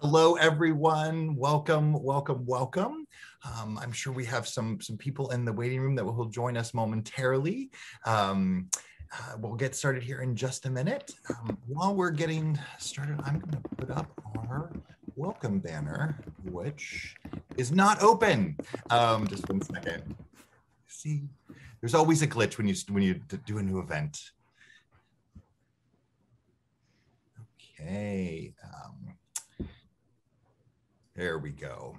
Hello, everyone. Welcome, welcome, welcome. Um, I'm sure we have some some people in the waiting room that will join us momentarily. Um, uh, we'll get started here in just a minute. Um, while we're getting started, I'm going to put up our welcome banner, which is not open. Um, just one second. See, there's always a glitch when you when you do a new event. Okay. Um, there we go.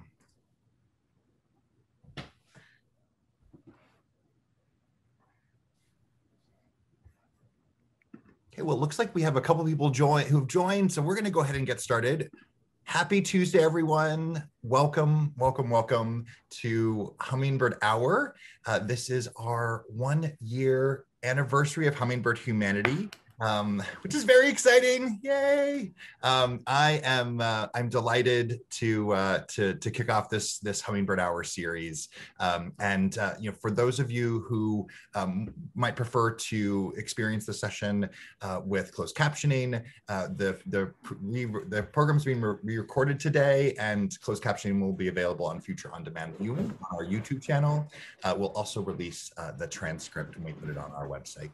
Okay, well, it looks like we have a couple people join who've joined, so we're going to go ahead and get started. Happy Tuesday, everyone. Welcome, welcome, welcome to Hummingbird Hour. Uh, this is our one year anniversary of Hummingbird Humanity um, which is very exciting. Yay! Um, I am uh, I'm delighted to uh, to to kick off this this Hummingbird Hour series. Um, and uh, you know, for those of you who um, might prefer to experience the session uh, with closed captioning, uh, the the the program's being re-recorded today, and closed captioning will be available on future on-demand viewing on our YouTube channel. Uh, we'll also release the transcript when we put it on our website.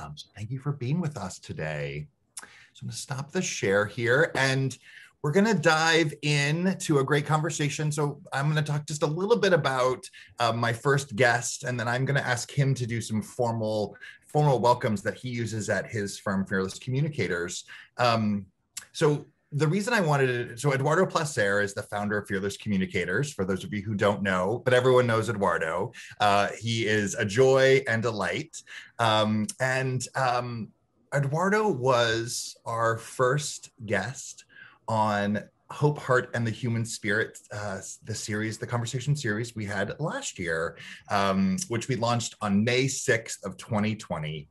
Um, so thank you for being with us today. So I'm going to stop the share here and we're going to dive into a great conversation. So I'm going to talk just a little bit about uh, my first guest, and then I'm going to ask him to do some formal formal welcomes that he uses at his firm, Fearless Communicators. Um, so the reason I wanted to, so Eduardo Placer is the founder of Fearless Communicators, for those of you who don't know, but everyone knows Eduardo. Uh, he is a joy and a light. Um, and um, Eduardo was our first guest on Hope, Heart, and the Human Spirit, uh, the series, the conversation series we had last year, um, which we launched on May 6th of 2020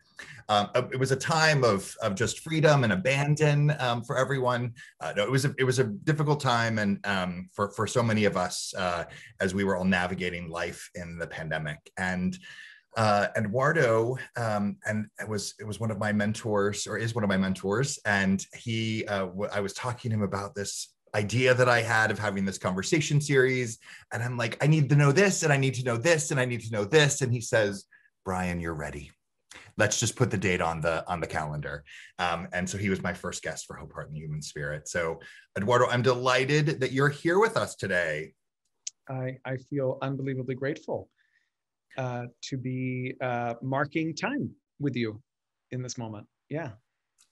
um, uh, it was a time of, of just freedom and abandon um, for everyone. Uh, no, it was a, it was a difficult time, and um, for for so many of us uh, as we were all navigating life in the pandemic. And uh, Eduardo, um, and it was it was one of my mentors, or is one of my mentors, and he uh, I was talking to him about this idea that I had of having this conversation series, and I'm like, I need to know this, and I need to know this, and I need to know this, and he says, Brian, you're ready let's just put the date on the on the calendar. Um, and so he was my first guest for Hope, Heart, and Human Spirit. So Eduardo, I'm delighted that you're here with us today. I, I feel unbelievably grateful uh, to be uh, marking time with you in this moment. Yeah.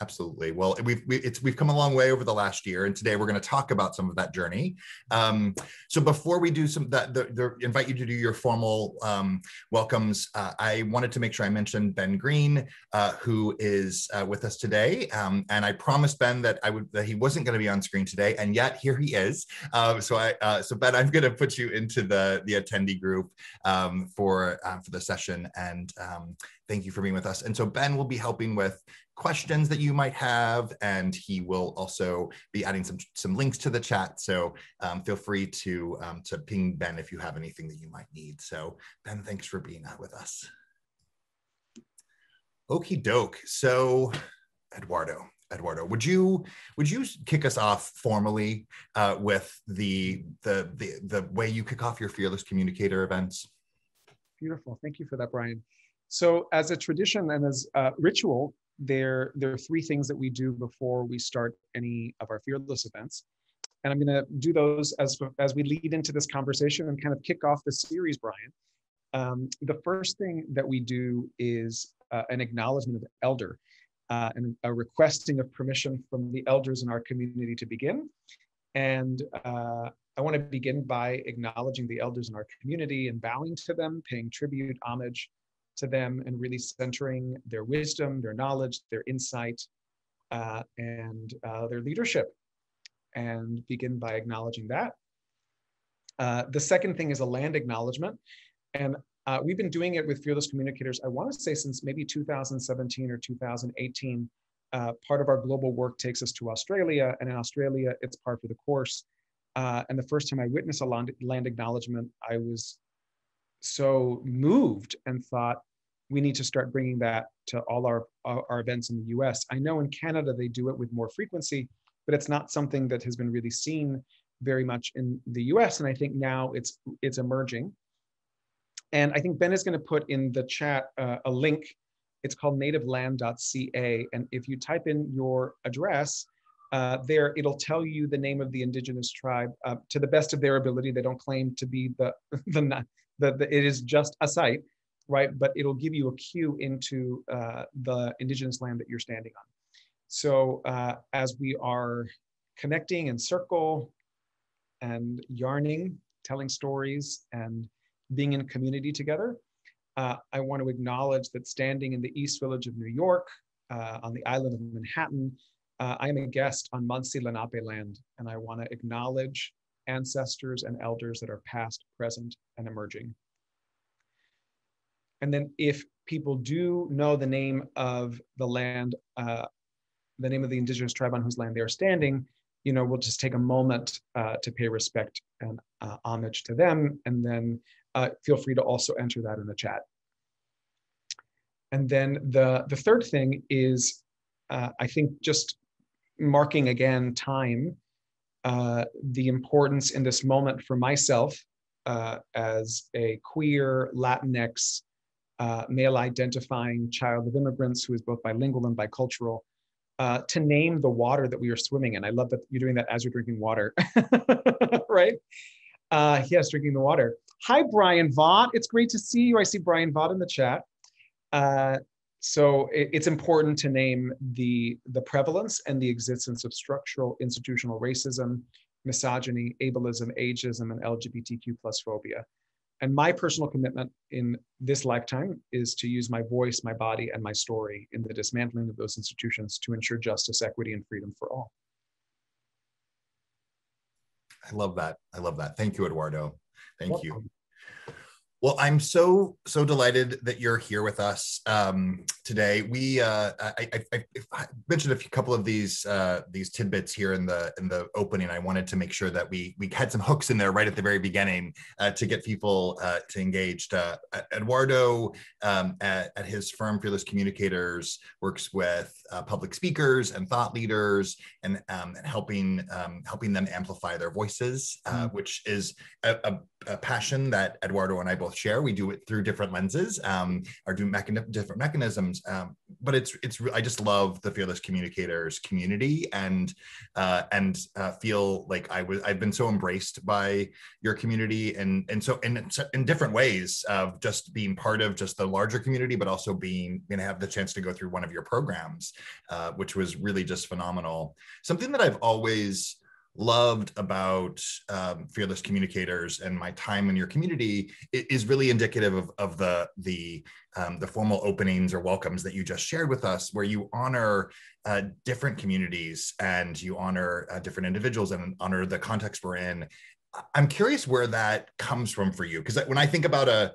Absolutely. Well, we've we, it's we've come a long way over the last year, and today we're going to talk about some of that journey. Um, so before we do some that, the, the, invite you to do your formal um, welcomes, uh, I wanted to make sure I mentioned Ben Green, uh, who is uh, with us today, um, and I promised Ben that I would that he wasn't going to be on screen today, and yet here he is. Um, so I uh, so Ben, I'm going to put you into the the attendee group um, for uh, for the session, and um, thank you for being with us. And so Ben will be helping with questions that you might have, and he will also be adding some some links to the chat. So um, feel free to um, to ping Ben if you have anything that you might need. So Ben, thanks for being out with us. Okie doke. So Eduardo, Eduardo, would you would you kick us off formally uh, with the, the the the way you kick off your fearless communicator events? Beautiful. Thank you for that, Brian. So, as a tradition and as a ritual, there, there are three things that we do before we start any of our fearless events. And I'm going to do those as, as we lead into this conversation and kind of kick off the series, Brian. Um, the first thing that we do is uh, an acknowledgement of elder uh, and a requesting of permission from the elders in our community to begin. And uh, I want to begin by acknowledging the elders in our community and bowing to them, paying tribute, homage, to them and really centering their wisdom, their knowledge, their insight, uh, and uh, their leadership, and begin by acknowledging that. Uh, the second thing is a land acknowledgement. And uh, we've been doing it with Fearless Communicators, I want to say since maybe 2017 or 2018. Uh, part of our global work takes us to Australia, and in Australia, it's part of the course. Uh, and the first time I witnessed a land, land acknowledgement, I was so moved and thought we need to start bringing that to all our, our events in the US. I know in Canada they do it with more frequency, but it's not something that has been really seen very much in the US. And I think now it's it's emerging. And I think Ben is going to put in the chat uh, a link. It's called nativeland.ca. And if you type in your address, uh, there it'll tell you the name of the indigenous tribe uh, to the best of their ability. They don't claim to be the, the, the it is just a site, right? But it'll give you a cue into uh, the indigenous land that you're standing on. So uh, as we are connecting in circle and yarning, telling stories and being in community together, uh, I want to acknowledge that standing in the East Village of New York, uh, on the island of Manhattan, uh, I am a guest on Munsee Lenape land, and I want to acknowledge ancestors and elders that are past, present, and emerging. And then if people do know the name of the land uh, the name of the indigenous tribe on whose land they are standing, you know, we'll just take a moment uh, to pay respect and uh, homage to them, and then uh, feel free to also enter that in the chat. And then the, the third thing is, uh, I think just marking again time, uh, the importance in this moment for myself uh, as a queer Latinx male identifying child of immigrants who is both bilingual and bicultural, uh, to name the water that we are swimming in. I love that you're doing that as you're drinking water, right? Uh, yes, drinking the water. Hi, Brian Vaught. It's great to see you. I see Brian Vaught in the chat. So it, it's important to name the, the prevalence and the existence of structural institutional racism, misogyny, ableism, ageism, and LGBTQ plus phobia. And my personal commitment in this lifetime is to use my voice, my body, and my story in the dismantling of those institutions to ensure justice, equity, and freedom for all. I love that. I love that. Thank you, Eduardo. Thank Welcome. you. Well, I'm so so delighted that you're here with us um, today. We uh, I, I, I, mentioned a few, couple of these uh, these tidbits here in the in the opening. I wanted to make sure that we we had some hooks in there right at the very beginning uh, to get people uh, to engaged. Uh, Eduardo um, at, at, his firm Fearless Communicators works with uh, public speakers and thought leaders and, um, and helping um, helping them amplify their voices, mm. which is a, a a passion that Eduardo and I both share. We do it through different lenses, um, or do mechan- different mechanisms. Um, but it's it's I just love the fearless communicators community and uh, and uh, feel like I was I've been so embraced by your community and and so in in different ways of just being part of just the larger community, but also being going to have the chance to go through one of your programs, uh, which was really just phenomenal. Something that I've always loved about um, fearless communicators and my time in your community is really indicative of, of the the um, the formal openings or welcomes that you just shared with us where you honor uh, different communities and you honor uh, different individuals and honor the context we're in. I'm curious where that comes from for you because when i think about a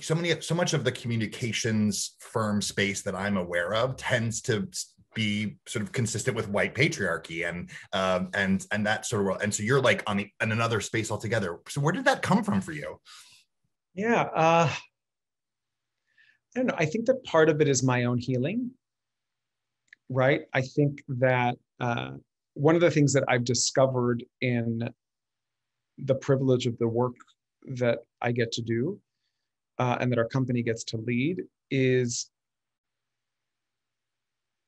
so many so much of the communications firm space that i'm aware of tends to be sort of consistent with white patriarchy and um, and and that sort of world. And so you're like on, the, in another space altogether. So where did that come from for you? Yeah, uh, I don't know. I think that part of it is my own healing, right? I think that uh, one of the things that I've discovered in the privilege of the work that I get to do uh, and that our company gets to lead is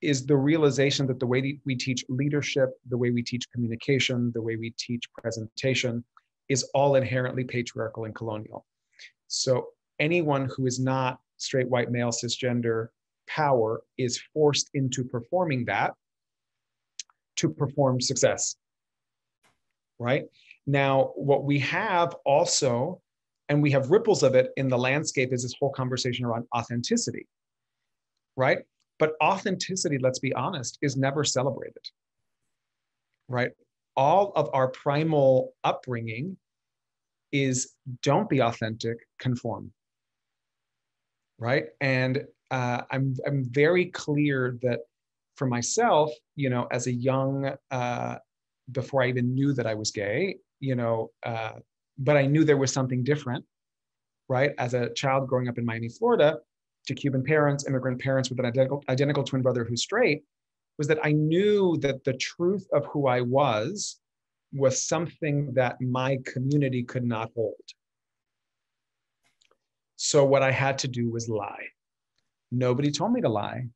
is the realization that the way we teach leadership, the way we teach communication, the way we teach presentation is all inherently patriarchal and colonial. So anyone who is not straight white male cisgender power is forced into performing that to perform success. Right? Now, what we have also, and we have ripples of it in the landscape, is this whole conversation around authenticity. Right? But authenticity, let's be honest, is never celebrated, right? All of our primal upbringing is don't be authentic, conform, right? And uh, I'm, I'm very clear that for myself, you know, as a young, uh, before I even knew that I was gay, you know, uh, but I knew there was something different, right? As a child growing up in Miami, Florida, to Cuban parents, immigrant parents with an identical, identical twin brother who's straight, was that I knew that the truth of who I was was something that my community could not hold. So what I had to do was lie. Nobody told me to lie,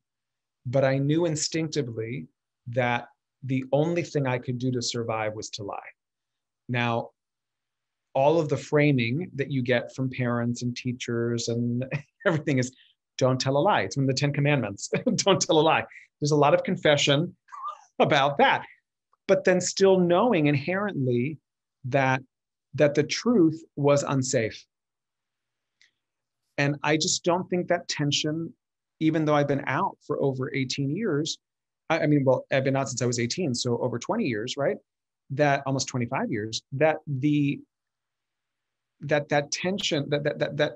but I knew instinctively that the only thing I could do to survive was to lie. Now, all of the framing that you get from parents and teachers and everything is don't tell a lie. It's of the 10 commandments. don't tell a lie. There's a lot of confession about that. But then still knowing inherently that that the truth was unsafe. And I just don't think that tension, even though I've been out for over 18 years, I, I mean, well, I've been out since I was 18, so over 20 years, right? That almost 25 years, that the that that tension that that that, that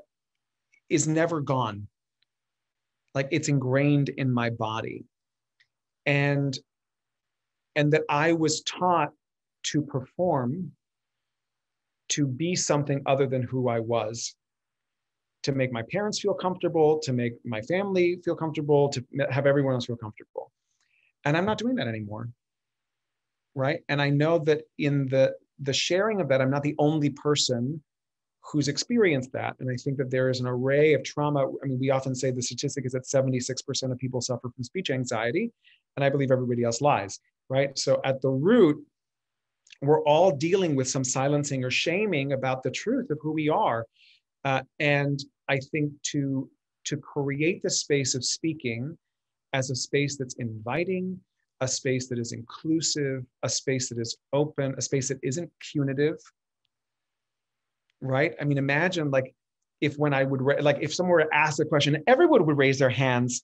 is never gone like it's ingrained in my body. And and that i was taught to perform to be something other than who i was to make my parents feel comfortable to make my family feel comfortable to have everyone else feel comfortable. And i'm not doing that anymore right? And i know that in the the sharing of that i'm not the only person who's experienced that. And I think that there is an array of trauma. I mean, we often say the statistic is that 76% of people suffer from speech anxiety, and I believe everybody else lies, right? So at the root, we're all dealing with some silencing or shaming about the truth of who we are. Uh, and I think to, to create the space of speaking as a space that's inviting, a space that is inclusive, a space that is open, a space that isn't punitive, right? I mean, imagine like if when I would like if someone were to ask a question, everyone would raise their hands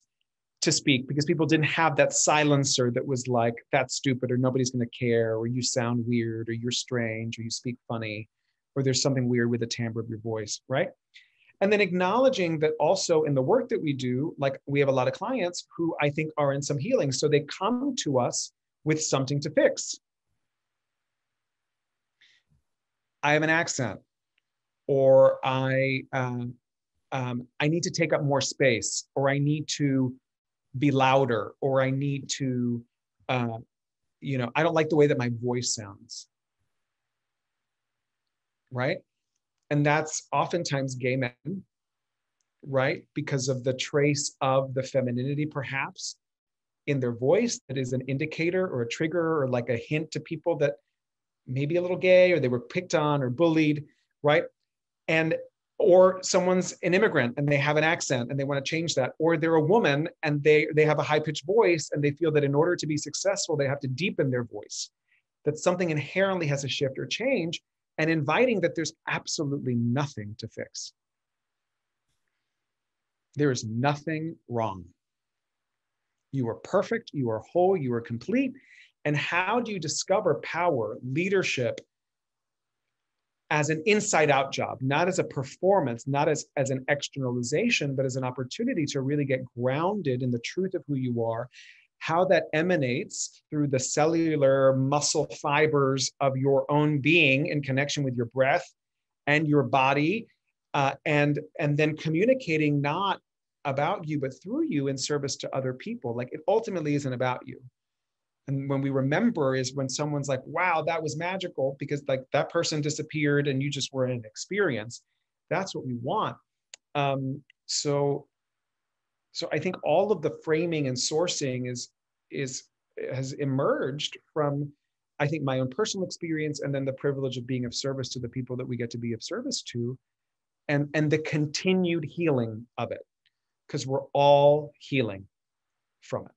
to speak because people didn't have that silencer that was like that's stupid or nobody's going to care or you sound weird or you're strange or you speak funny or there's something weird with the timbre of your voice, right? And then acknowledging that also in the work that we do, like we have a lot of clients who I think are in some healing. So they come to us with something to fix. I have an accent or I um, um, I need to take up more space, or I need to be louder, or I need to, uh, you know, I don't like the way that my voice sounds. Right, and that's oftentimes gay men, right, because of the trace of the femininity, perhaps in their voice that is an indicator or a trigger or like a hint to people that maybe a little gay or they were picked on or bullied right and or someone's an immigrant and they have an accent and they want to change that or they're a woman and they they have a high pitched voice and they feel that in order to be successful they have to deepen their voice. That something inherently has to shift or change and inviting that there's absolutely nothing to fix. There is nothing wrong. You are perfect you are whole you are complete and how do you discover power leadership as an inside out job, not as a performance, not as, as an externalization, but as an opportunity to really get grounded in the truth of who you are, how that emanates through the cellular muscle fibers of your own being in connection with your breath and your body, uh, and, and then communicating not about you, but through you in service to other people. Like it ultimately isn't about you and when we remember is when someone's like wow that was magical because like that person disappeared and you just were in an experience. That's what we want. Um, so so i think all of the framing and sourcing is is has emerged from i think my own personal experience and then the privilege of being of service to the people that we get to be of service to and and the continued healing of it because we're all healing from it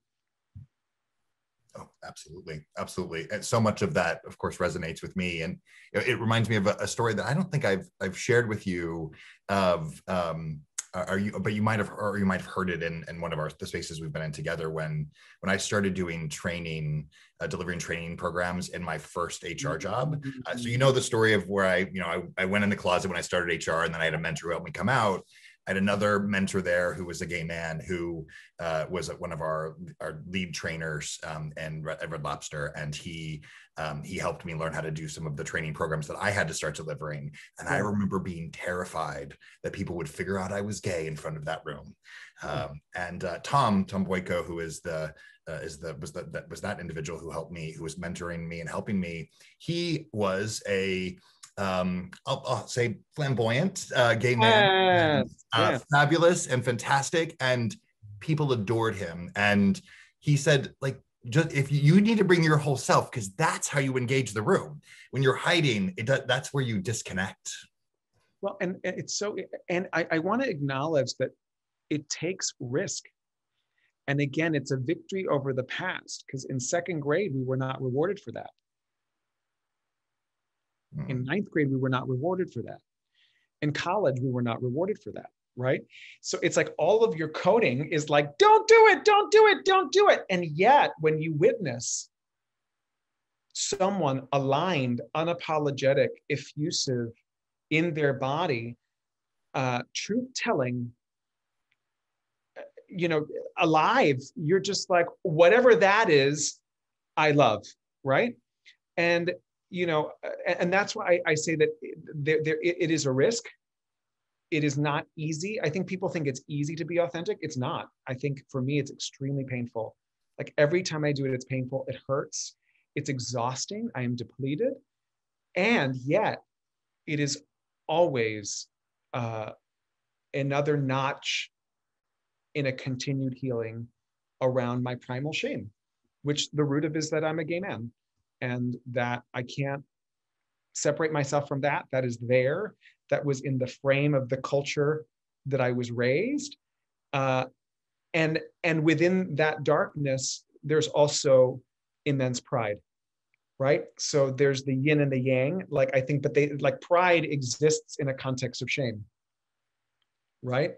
Oh, absolutely, absolutely. And so much of that, of course, resonates with me, and it reminds me of a, a story that I don't think I've I've shared with you. Of um, are you? But you might have, or you might have heard it in, in one of our the spaces we've been in together. When when I started doing training, uh, delivering training programs in my first HR job. Uh, so you know the story of where I, you know, I, I went in the closet when I started HR, and then I had a mentor who helped me come out I had another mentor there who was a gay man who uh, was one of our our lead trainers um, and at Red Lobster, and he um, he helped me learn how to do some of the training programs that I had to start delivering. And I remember being terrified that people would figure out I was gay in front of that room. Um, and uh, Tom Tom Boyko, who is the uh, is the was that that was that individual who helped me, who was mentoring me and helping me. He was a um, I'll, I'll say flamboyant uh, gay man, yes, uh, yes. fabulous and fantastic, and people adored him. And he said, like, just if you, you need to bring your whole self, because that's how you engage the room. When you're hiding, it that's where you disconnect. Well, and, and it's so, and I, I want to acknowledge that it takes risk. And again, it's a victory over the past because in second grade, we were not rewarded for that. Mm. In ninth grade, we were not rewarded for that. In college, we were not rewarded for that. Right. So it's like all of your coding is like, don't do it, don't do it, don't do it. And yet, when you witness someone aligned, unapologetic, effusive in their body, uh, truth telling, you know, alive, you're just like, whatever that is, I love. Right. And you know, and that's why I, say that there, there, it, it is a risk. It is not easy. I think people think it's easy to be authentic. It's not. I think for me, it's extremely painful. Like every time I do it, it's painful. It hurts. It's exhausting. I am depleted. And yet, it is always uh, another notch in a continued healing around my primal shame, which the root of is that I'm a gay man and that I can't separate myself from that. That is there. That was in the frame of the culture that I was raised. Uh, and and within that darkness, there's also immense pride, right? So there's the yin and the yang. Like I think, but they like pride exists in a context of shame, right?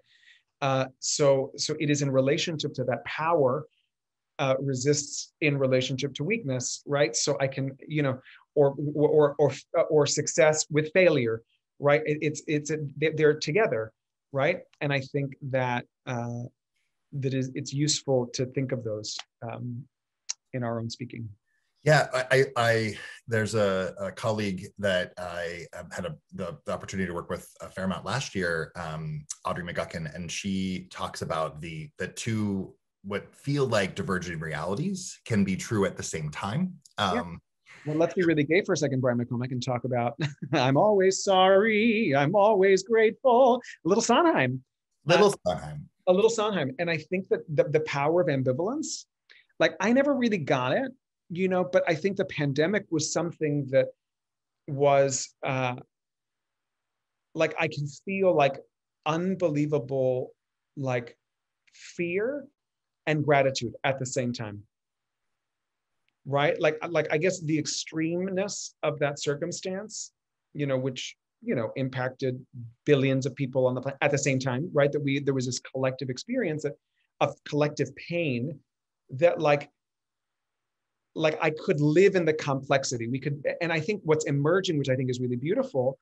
Uh, so so it is in relationship to that power uh, resists in relationship to weakness, right? So I can, you know, or or or or success with failure, right? It, it's it's they're together, right? And I think that uh, that is it's useful to think of those um, in our own speaking. Yeah, I, I there's a, a, colleague that I um, had a, the, the, opportunity to work with a fair amount last year, um, Audrey McGuckin, and she talks about the the two what feel like diverging realities can be true at the same time. Um, yeah. Well, let's be really gay for a second, Brian McComak, and talk about I'm always sorry, I'm always grateful. A little Sondheim. Little uh, Sondheim. A little Sondheim. And I think that the, the power of ambivalence, like I never really got it, you know, but I think the pandemic was something that was uh, like I can feel like unbelievable like fear and gratitude at the same time. Right? Like like i guess the extremeness of that circumstance you know which you know impacted billions of people on the planet at the same time right? That we there was this collective experience of collective pain that like like i could live in the complexity. We could and i think what's emerging which i think is really beautiful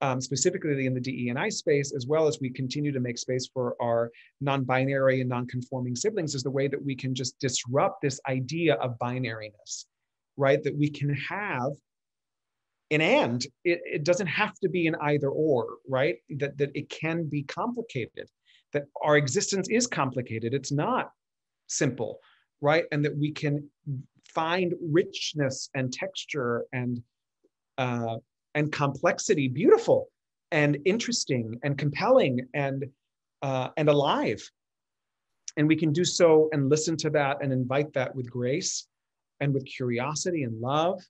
um, specifically in the DE&I space, as well as we continue to make space for our non-binary and non-conforming siblings, is the way that we can just disrupt this idea of binariness, right? That we can have an and. It, it doesn't have to be an either or, right? That, that it can be complicated, that our existence is complicated. It's not simple, right? And that we can find richness and texture and uh, and complexity beautiful and interesting and compelling and uh, and alive. And we can do so and listen to that and invite that with grace and with curiosity and love.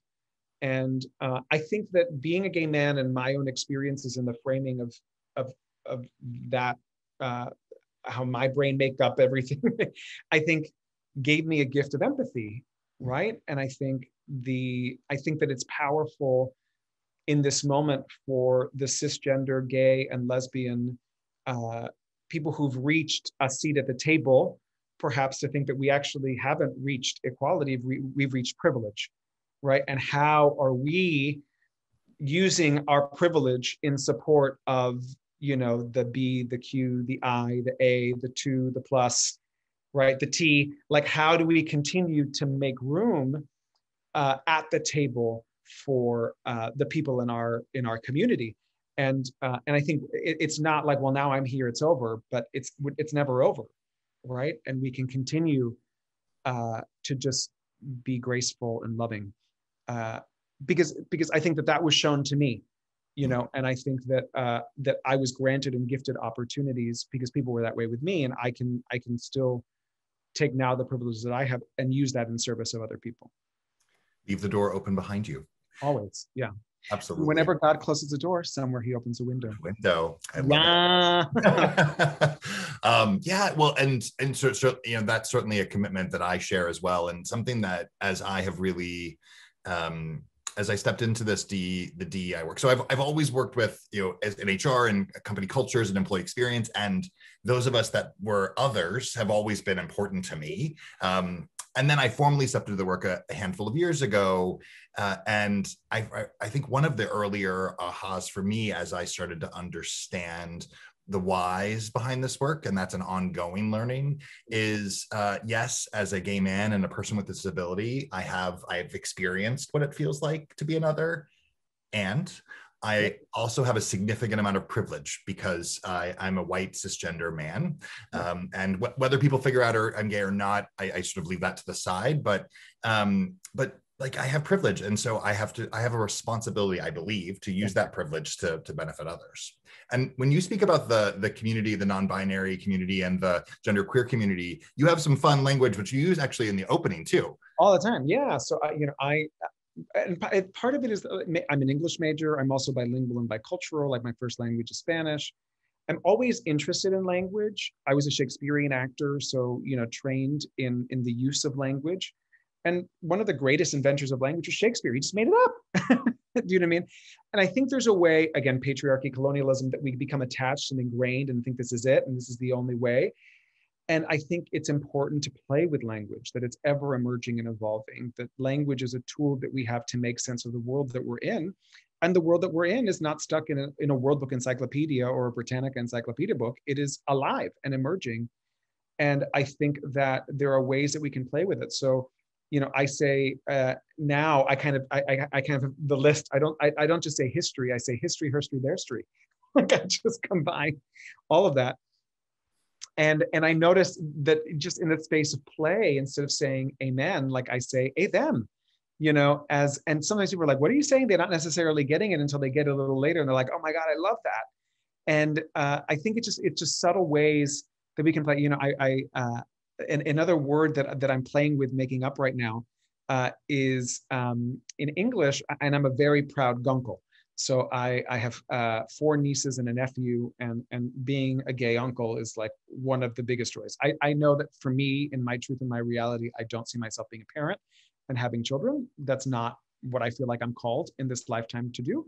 And uh, i think that being a gay man and my own experiences in the framing of of of that uh, how my brain make up everything i think gave me a gift of empathy right? And i think the i think that it's powerful in this moment for the cisgender, gay, and lesbian uh, people who've reached a seat at the table, perhaps to think that we actually haven't reached equality, we've reached privilege, right? And how are we using our privilege in support of you know the b the q the i the a the two the plus right the t like how do we continue to make room uh, at the table for uh, the people in our in our community. And uh, and i think it, it's not like well now i'm here it's over but it's it's never over right? And we can continue uh, to just be graceful and loving uh, because because i think that that was shown to me you know and i think that uh, that i was granted and gifted opportunities because people were that way with me and i can i can still take now the privileges that i have and use that in service of other people. Leave the door open behind you always. Yeah. Absolutely. Whenever god closes a door somewhere he opens a window. Window. Yeah um yeah well and and so, so you know that's certainly a commitment that i share as well and something that as i have really um as I stepped into this D the DEI work. So I've I've always worked with you know as in HR and company cultures and employee experience, and those of us that were others have always been important to me. Um, and then I formally stepped into the work a, a handful of years ago, uh, and I, I think one of the earlier ahas for me as I started to understand the whys behind this work and that's an ongoing learning is uh, yes as a gay man and a person with disability i have i've experienced what it feels like to be another and I also have a significant amount of privilege because I, am a white cisgender man. Um, and wh- whether people figure out or I'm gay or not, I, I, sort of leave that to the side. But um, but like I have privilege, and so I have to I have a responsibility, I believe, to use that privilege to to benefit others. And when you speak about the the community, the non-binary community, and the gender queer community, you have some fun language which you use actually in the opening too. All the time, yeah. So I, you know, I and part of it is uh, I'm an English major. I'm also bilingual and bicultural. Like my first language is Spanish. I'm always interested in language. I was a Shakespearean actor, so you know, trained in in the use of language. And one of the greatest inventors of language was Shakespeare. He just made it up. Do you know what I mean? And I think there's a way, again, patriarchy, colonialism, that we become attached and ingrained and think this is it and this is the only way. And I think it's important to play with language, that it's ever emerging and evolving, that language is a tool that we have to make sense of the world that we're in. And the world that we're in is not stuck in a, in a World Book encyclopedia or a Britannica encyclopedia book. It is alive and emerging. And I think that there are ways that we can play with it. So you know, I say uh, now I kind of I, I, I kind of the list. I don't I, I don't just say history. I say history, history, their history. like I just combine all of that. And and I noticed that just in the space of play, instead of saying amen, like I say a them, you know, as and sometimes people are like, what are you saying? They're not necessarily getting it until they get it a little later, and they're like, oh my god, I love that. And uh, I think it's just it's just subtle ways that we can play. You know, I I uh, another word that, that I'm playing with making up right now uh, is um, in English, and I'm a very proud gunkle. So I, I have uh, four nieces and a nephew, and, and being a gay uncle is like one of the biggest joys. I, I know that for me, in my truth and my reality, I don't see myself being a parent and having children. That's not what I feel like I'm called in this lifetime to do.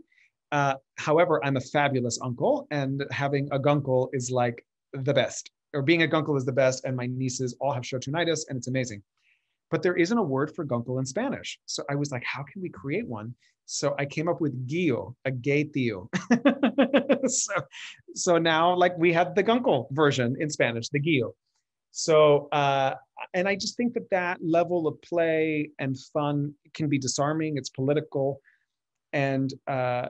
Uh, however, I'm a fabulous uncle, and having a gunkle is like the best or being a gunkle is the best, and my nieces all have Shoatunitis, and it's amazing. But there isn't a word for gunkle in Spanish. So I was like, how can we create one? So I came up with Gio, a gay tío. so, so now, like, we have the gunkle version in Spanish, the Gio. So, uh, and I just think that that level of play and fun can be disarming. It's political and uh,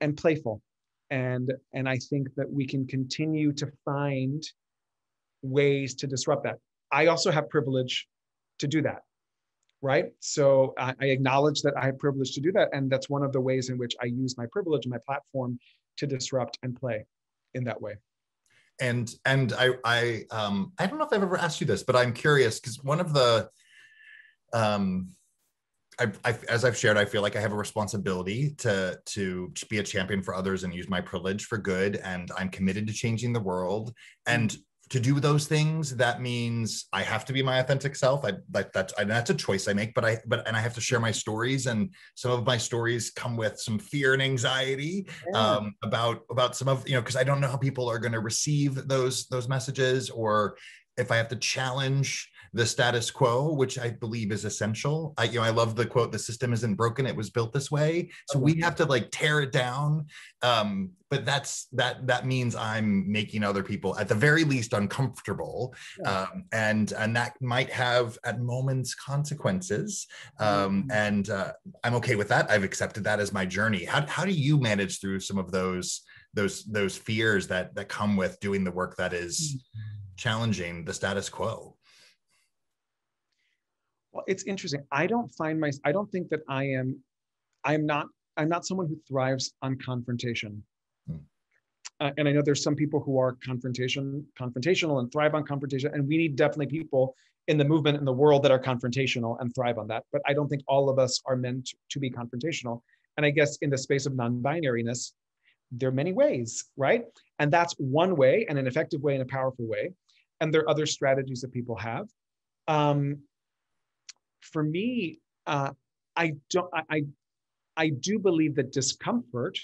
and playful, and and I think that we can continue to find ways to disrupt that. I also have privilege to do that, right? So I, I acknowledge that I have privilege to do that, and that's one of the ways in which I use my privilege and my platform to disrupt and play in that way. And and I I um I don't know if I've ever asked you this, but I'm curious because one of the um I, I, as I've shared, I feel like I have a responsibility to to be a champion for others and use my privilege for good. And I'm committed to changing the world. And to do those things that means i have to be my authentic self i like that's I, that's a choice i make but i but and i have to share my stories and some of my stories come with some fear and anxiety yeah. um, about about some of you know because i don't know how people are going to receive those those messages or if I have to challenge the status quo, which I believe is essential. I, you know, I love the quote, the system isn't broken, it was built this way. So we have to like tear it down. Um, but that's that that means I'm making other people at the very least uncomfortable. Yeah. Um, and and that might have at moments consequences. Um, mm-hmm. and uh, I'm okay with that. I've accepted that as my journey. How, how do you manage through some of those those those fears that that come with doing the work that is mm-hmm. challenging the status quo? Well it's interesting. I don't find my i don't think that i am i'm not i'm not someone who thrives on confrontation. Hmm. uh, and i know there's some people who are confrontation confrontational and thrive on confrontation and we need definitely people in the movement in the world that are confrontational and thrive on that. But i don't think all of us are meant to be confrontational. And i guess in the space of non-binariness there are many ways right? And that's one way and an effective way and a powerful way. And there are other strategies that people have. Um, for me, uh, I don't. I, I do believe that discomfort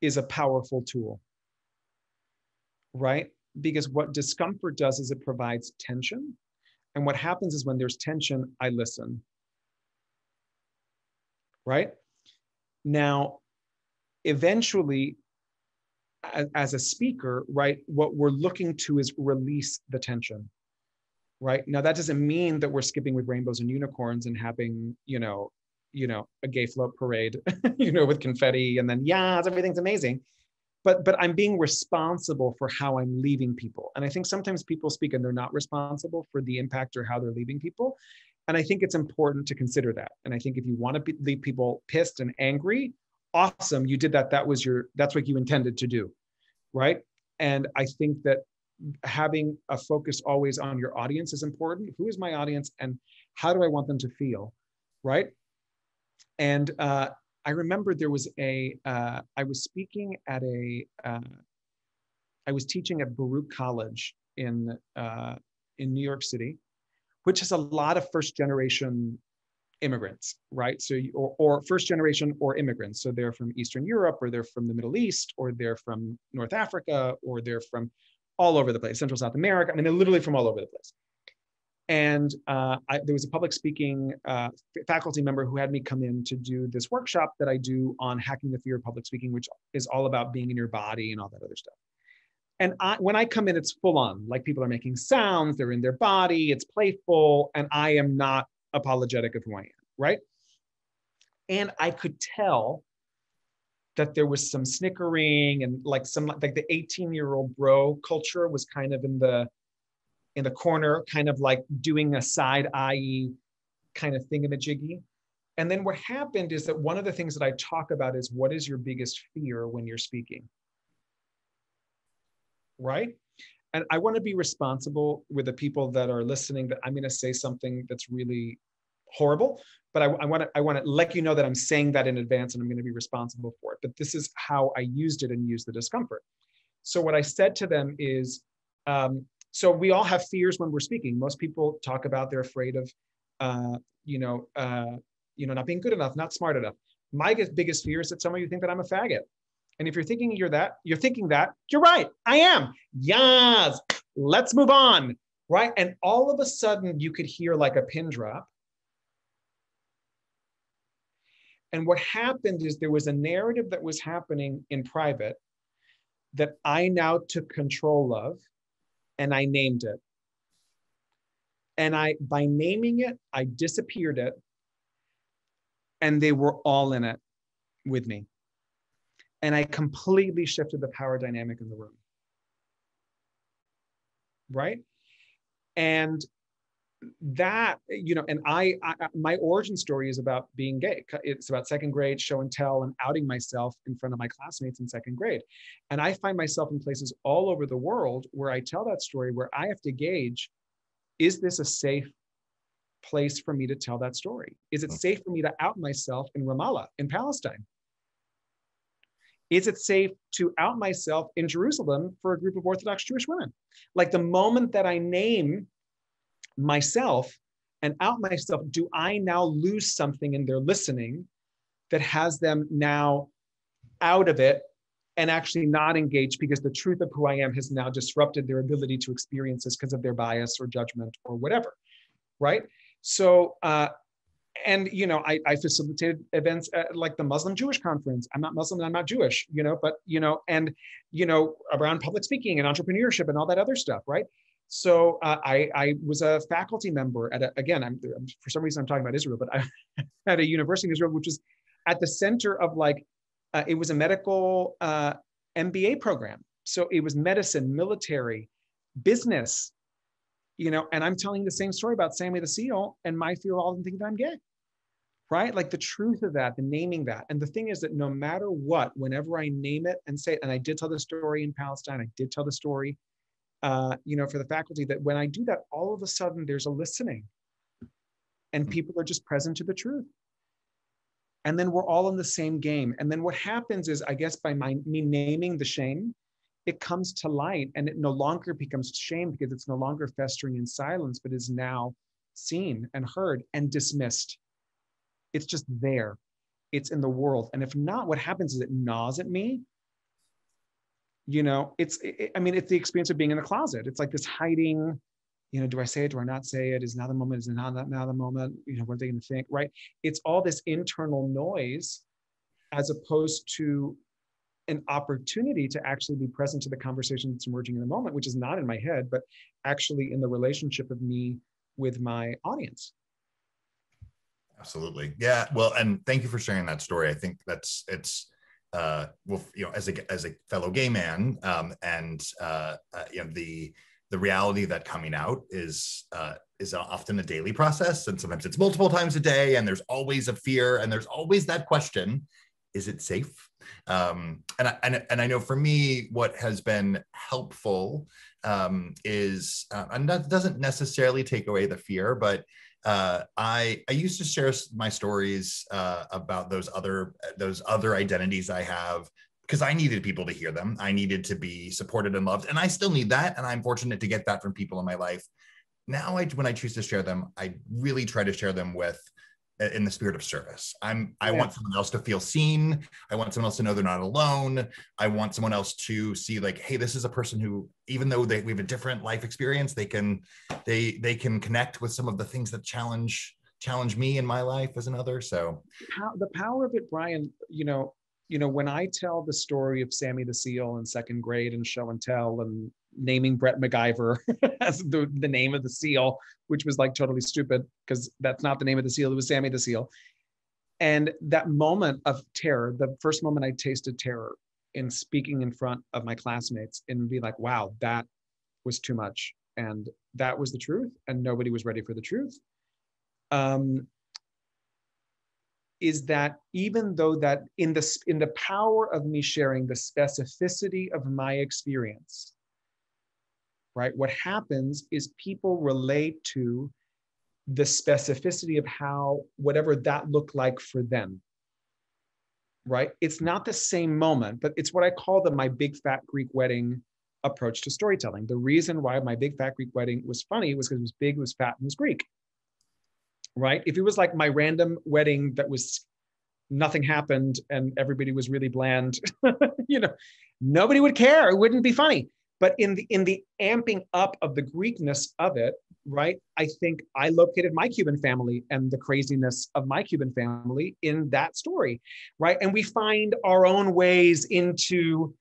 is a powerful tool, right? Because what discomfort does is it provides tension, and what happens is when there's tension, I listen. Right now, eventually, as, as a speaker, right, what we're looking to is release the tension right? Now that doesn't mean that we're skipping with rainbows and unicorns and having you know you know a gay float parade you know with confetti and then yeah everything's amazing. But but i'm being responsible for how i'm leaving people. And i think sometimes people speak and they're not responsible for the impact or how they're leaving people. And i think it's important to consider that. And i think if you want to be, leave people pissed and angry awesome you did that. That was your that's what you intended to do right? And i think that having a focus always on your audience is important. Who is my audience and how do I want them to feel? Right. And uh, I remember there was a. Uh, I was speaking at a, uh, I was teaching at Baruch College in, uh, in New York City, which has a lot of first generation immigrants, right? So, or, or, first generation or immigrants. So they're from Eastern Europe, or they're from the Middle East, or they're from North Africa, or they're from all over the place, Central South America. I mean, they're literally from all over the place. And uh, I, there was a public speaking uh, faculty member who had me come in to do this workshop that I do on hacking the fear of public speaking, which is all about being in your body and all that other stuff. And I, when I come in, it's full on. Like people are making sounds, they're in their body, it's playful, and I am not apologetic of who I am, right? And I could tell that there was some snickering and like some like the 18 year old bro culture was kind of in the in the corner kind of like doing a side eye kind of thing in a jiggy and then what happened is that one of the things that i talk about is what is your biggest fear when you're speaking? Right? And i want to be responsible with the people that are listening that i'm going to say something that's really horrible but I, want to I want to let you know that I'm saying that in advance and I'm going to be responsible for it. But this is how I used it and used the discomfort. So what I said to them is, um, so we all have fears when we're speaking. Most people talk about they're afraid of, uh, you know, uh, you know, not being good enough, not smart enough. My biggest fear is that some of you think that I'm a faggot. And if you're thinking you're that, you're thinking that, you're right. I am. Yes. Let's move on. Right. And all of a sudden you could hear like a pin drop And what happened is there was a narrative that was happening in private that I now took control of and I named it. And I, by naming it, I disappeared it. And they were all in it with me. And I completely shifted the power dynamic in the room. Right? And that you know and I, I, my origin story is about being gay. It's about second grade show and tell and outing myself in front of my classmates in second grade. And i find myself in places all over the world where i tell that story where i have to gauge is this a safe place for me to tell that story? Is it hmm. safe for me to out myself in ramallah in palestine? Is it safe to out myself in jerusalem for a group of orthodox jewish women? Like the moment that i name myself and out myself, do I now lose something in their listening that has them now out of it and actually not engaged because the truth of who I am has now disrupted their ability to experience this because of their bias or judgment or whatever, right? So, uh, and you know, I, I facilitated events like the Muslim Jewish conference. I'm not Muslim, I'm not Jewish, you know, but you know, and you know, around public speaking and entrepreneurship and all that other stuff, right? So uh, I, I was a faculty member at a, again, I'm, for some reason I'm talking about Israel, but I at a university in Israel, which was at the center of like uh, it was a medical uh, MBA program. So it was medicine, military, business, you know, and I'm telling the same story about Sammy the SEAL and my fear of all of them think that I'm gay, right? Like the truth of that, the naming that. And the thing is that no matter what, whenever I name it and say it, and I did tell the story in Palestine, I did tell the story, uh, you know, for the faculty that when I do that, all of a sudden there's a listening. And hmm. people are just present to the truth. And then we're all in the same game. And then what happens is i guess by my, me naming the shame it comes to light and it no longer becomes shame because it's no longer festering in silence but is now seen and heard and dismissed. It's just there. It's in the world. And if not what happens is it gnaws at me you know it's it, i mean it's the experience of being in the closet it's like this hiding you know, do I say it? Do I not say it? Is now the moment? Is it not now the moment? You know, what are they going to think? Right? It's all this internal noise, as opposed to an opportunity to actually be present to the conversation that's emerging in the moment, which is not in my head, but actually in the relationship of me with my audience. Absolutely. Yeah. Well, and thank you for sharing that story. I think that's it's uh well, you know, as a as a fellow gay man, um, and uh, uh you know, the the reality that coming out is uh, is often a daily process and sometimes it's multiple times a day and there's always a fear and there's always that question is it safe? Um, and, I, and, and I know for me what has been helpful um, is uh, and that doesn't necessarily take away the fear but uh, I I used to share my stories uh, about those other those other identities I have because I needed people to hear them. I needed to be supported and loved, and I still need that. And I'm fortunate to get that from people in my life. Now, I, when I choose to share them, I really try to share them with in the spirit of service. I'm I yeah. want someone else to feel seen. I want someone else to know they're not alone. I want someone else to see like, hey, this is a person who, even though they we have a different life experience, they can they they can connect with some of the things that challenge challenge me in my life as another. So How, the power of it, Brian, you know, you know, when I tell the story of Sammy the Seal in second grade and show and tell and naming Brett MacGyver as the, the name of the seal, which was like totally stupid because that's not the name of the seal, it was Sammy the Seal. And that moment of terror, the first moment I tasted terror in speaking in front of my classmates and be like, wow, that was too much. And that was the truth. And nobody was ready for the truth. Um, is that even though that in the in the power of me sharing the specificity of my experience right what happens is people relate to the specificity of how whatever that looked like for them right it's not the same moment but it's what i call the my big fat greek wedding approach to storytelling the reason why my big fat greek wedding was funny was because it was big it was fat and it was greek right? If it was like my random wedding that was nothing happened and everybody was really bland, you know, nobody would care. It wouldn't be funny. But in the in the amping up of the Greekness of it, right? I think I located my Cuban family and the craziness of my Cuban family in that story, right? And we find our own ways into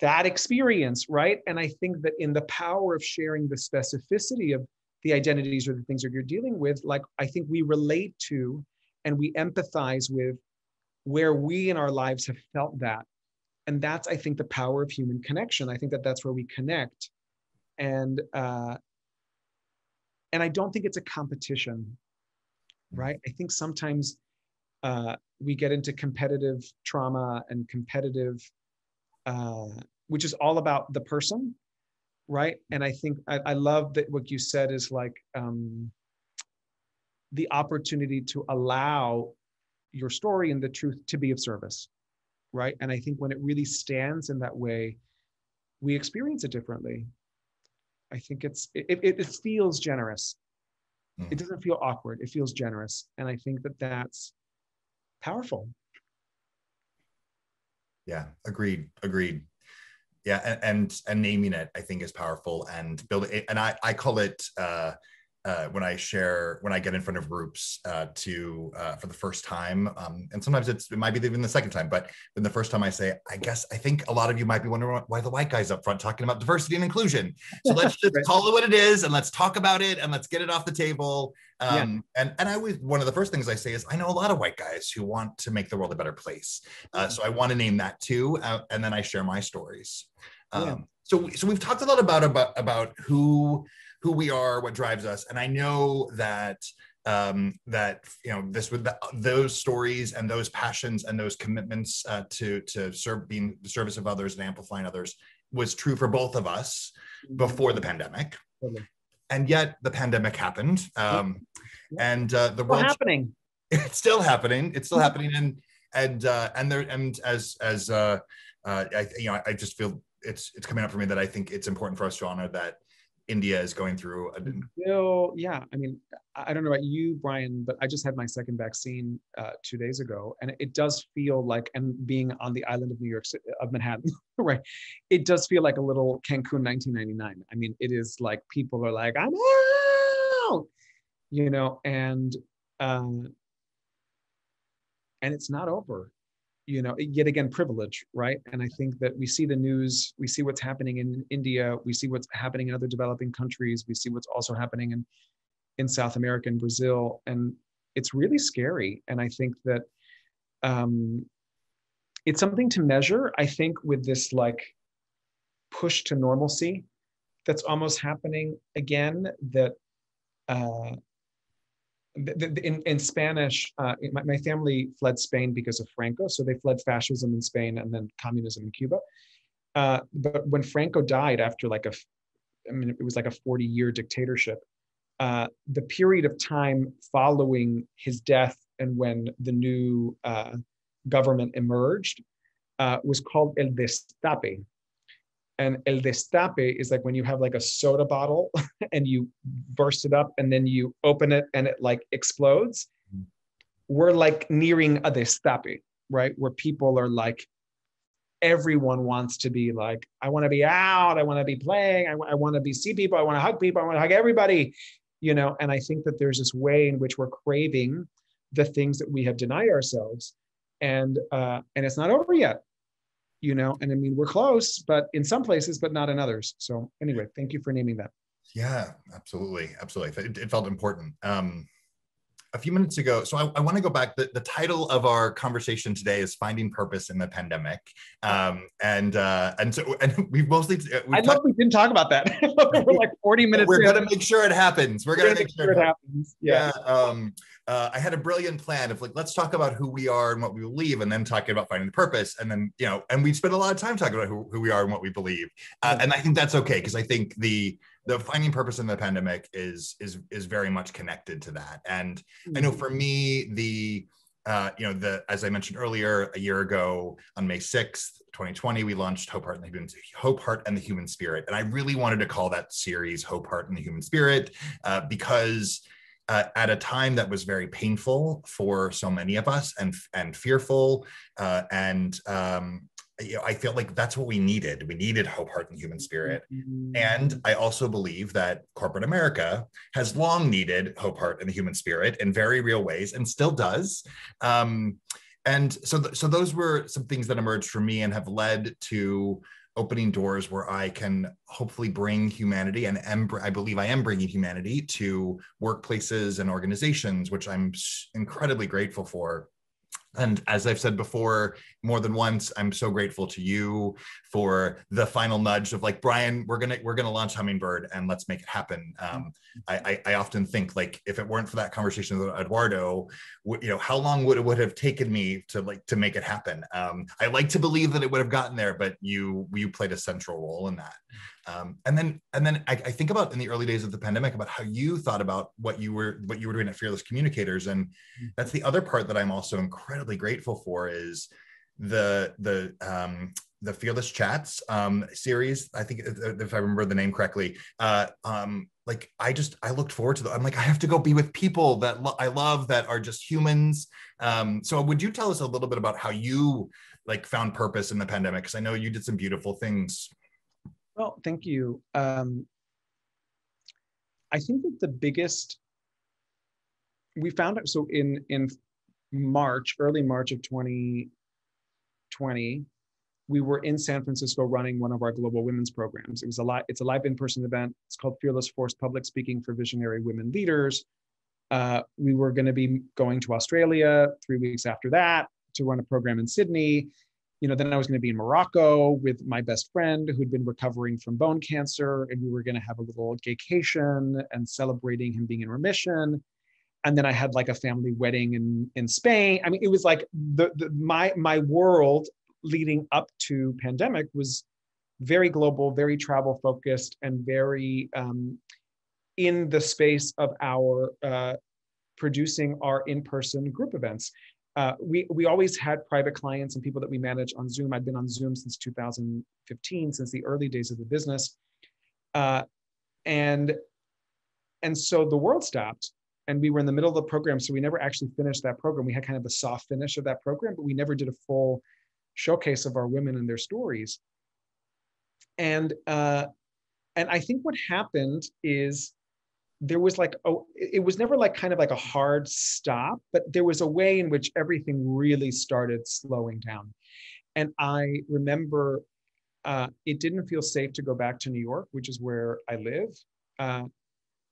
that experience, right? And I think that in the power of sharing the specificity of the identities or the things that you're dealing with, like I think we relate to and we empathize with where we in our lives have felt that. And that's, I think, the power of human connection. I think that that's where we connect. And, uh, and I don't think it's a competition, right? I think sometimes uh, we get into competitive trauma and competitive, uh, which is all about the person right and i think i, I love that what you said is like um, the opportunity to allow your story and the truth to be of service right and i think when it really stands in that way we experience it differently i think it's it, it, it feels generous mm. it doesn't feel awkward it feels generous and i think that that's powerful Yeah, agreed, agreed. Yeah, and, and and naming it, I think, is powerful, and building. And I I call it uh, uh, when I share when I get in front of groups uh, to uh, for the first time, um, and sometimes it's it might be even the second time, but when the first time I say, I guess I think a lot of you might be wondering why the white guys up front talking about diversity and inclusion. So let's just right. call it what it is, and let's talk about it, and let's get it off the table. Um, yeah. And and I always one of the first things I say is I know a lot of white guys who want to make the world a better place, uh, mm-hmm. so I want to name that too, uh, and then I share my stories. Um, yeah. So so we've talked a lot about about about who who we are, what drives us. And I know that um, that you know this with the, those stories and those passions and those commitments uh, to to serve being the service of others and amplifying others was true for both of us mm-hmm. before the pandemic. And yet the pandemic happened, um, and uh, the world happening. It's still happening. It's still happening, and and uh, and there and as as uh, uh, I you know I just feel it's it's coming up for me that I think it's important for us to honor that India is going through. A... Still, yeah. I mean, I don't know about you, Brian, but I just had my second vaccine uh, two days ago, and it does feel like, and being on the island of New York, of Manhattan, right? It does feel like a little Cancun 1999. I mean, it is like people are like, I'm out, you know, and um, and it's not over you know yet again privilege right? And i think that we see the news we see what's happening in india we see what's happening in other developing countries we see what's also happening in in south america and brazil. And it's really scary. And i think that um it's something to measure i think with this like push to normalcy that's almost happening again that uh in, in Spanish, uh, my, my, family fled Spain because of Franco. So they fled fascism in Spain and then communism in Cuba. Uh, but when Franco died after like a, I mean, it was like a 40 year dictatorship, uh, the period of time following his death and when the new uh, government emerged uh, was called El Destape, and el destape is like when you have like a soda bottle and you burst it up and then you open it and it like explodes. Mm-hmm. We're like nearing a destape, right? Where people are like, everyone wants to be like, I want to be out, I want to be playing, I, I want to be see people, I want to hug people, I want to hug everybody, you know. And I think that there's this way in which we're craving the things that we have denied ourselves, and uh, and it's not over yet you know and i mean we're close but in some places but not in others. So anyway thank you for naming that. Yeah absolutely. Absolutely. It, it felt important. Um a few minutes ago so i, I want to go back. The, the title of our conversation today is finding purpose in the pandemic. Um and uh and so and we've mostly uh, we've i love we didn't talk about that. We're like 40 minutes we're in. gonna make sure it happens. We're gonna, make, sure, it happens, happens. Yeah. yeah um uh, I had a brilliant plan of like, let's talk about who we are and what we believe, and then talking about finding the purpose. And then, you know, and we spend a lot of time talking about who, who we are and what we believe. Uh, and I think that's okay because I think the the finding purpose in the pandemic is is is very much connected to that. And I know for me, the uh, you know, the as I mentioned earlier, a year ago on May 6th, 2020, we launched Hope Heart and the Human Hope Heart and the Human Spirit. And I really wanted to call that series Hope Heart and the Human Spirit uh, because uh, at a time that was very painful for so many of us and and fearful uh, and um, you know, I feel like that's what we needed. We needed hope, heart, and human spirit. Mm-hmm. And I also believe that corporate America has long needed hope, heart, and the human spirit in very real ways, and still does. Um, and so, th- so those were some things that emerged for me and have led to opening doors where I can hopefully bring humanity and am, I believe I am bringing humanity to workplaces and organizations, which I'm incredibly grateful for. And as I've said before, more than once, I'm so grateful to you for the final nudge of like, Brian, we're gonna we're gonna launch Hummingbird and let's make it happen. Um, I, I, I often think like if it weren't for that conversation with Eduardo, you know, how long would it would have taken me to like to make it happen? Um, I like to believe that it would have gotten there, but you you played a central role in that. Um, and then and then I, I, think about in the early days of the pandemic about how you thought about what you were what you were doing at Fearless Communicators, and mm-hmm. that's the other part that I'm also incredibly grateful for is the the um, the Fearless Chats um, series. I think if I remember the name correctly, uh, um, like I just I looked forward to the. I'm like I have to go be with people that lo- I love that are just humans. Um, so would you tell us a little bit about how you like found purpose in the pandemic? Because I know you did some beautiful things. Well, thank you. Um, I think that the biggest we found out so in in March, early March of 2020, we were in San Francisco running one of our global women's programs. It was a live, it's a live in-person event. It's called Fearless Force Public Speaking for Visionary Women Leaders. Uh, we were going to be going to Australia three weeks after that to run a program in Sydney. You know, then I was going to be in Morocco with my best friend who'd been recovering from bone cancer, and we were going to have a little vacation and celebrating him being in remission. And then I had like a family wedding in in Spain. I mean, it was like the, the my my world leading up to pandemic was very global, very travel focused, and very um, in the space of our uh, producing our in-person group events. Uh, we we always had private clients and people that we manage on Zoom. I've been on Zoom since 2015, since the early days of the business, uh, and and so the world stopped, and we were in the middle of the program, so we never actually finished that program. We had kind of a soft finish of that program, but we never did a full showcase of our women and their stories. And uh, and I think what happened is there was like oh it was never like kind of like a hard stop but there was a way in which everything really started slowing down and i remember uh, it didn't feel safe to go back to new york which is where i live uh,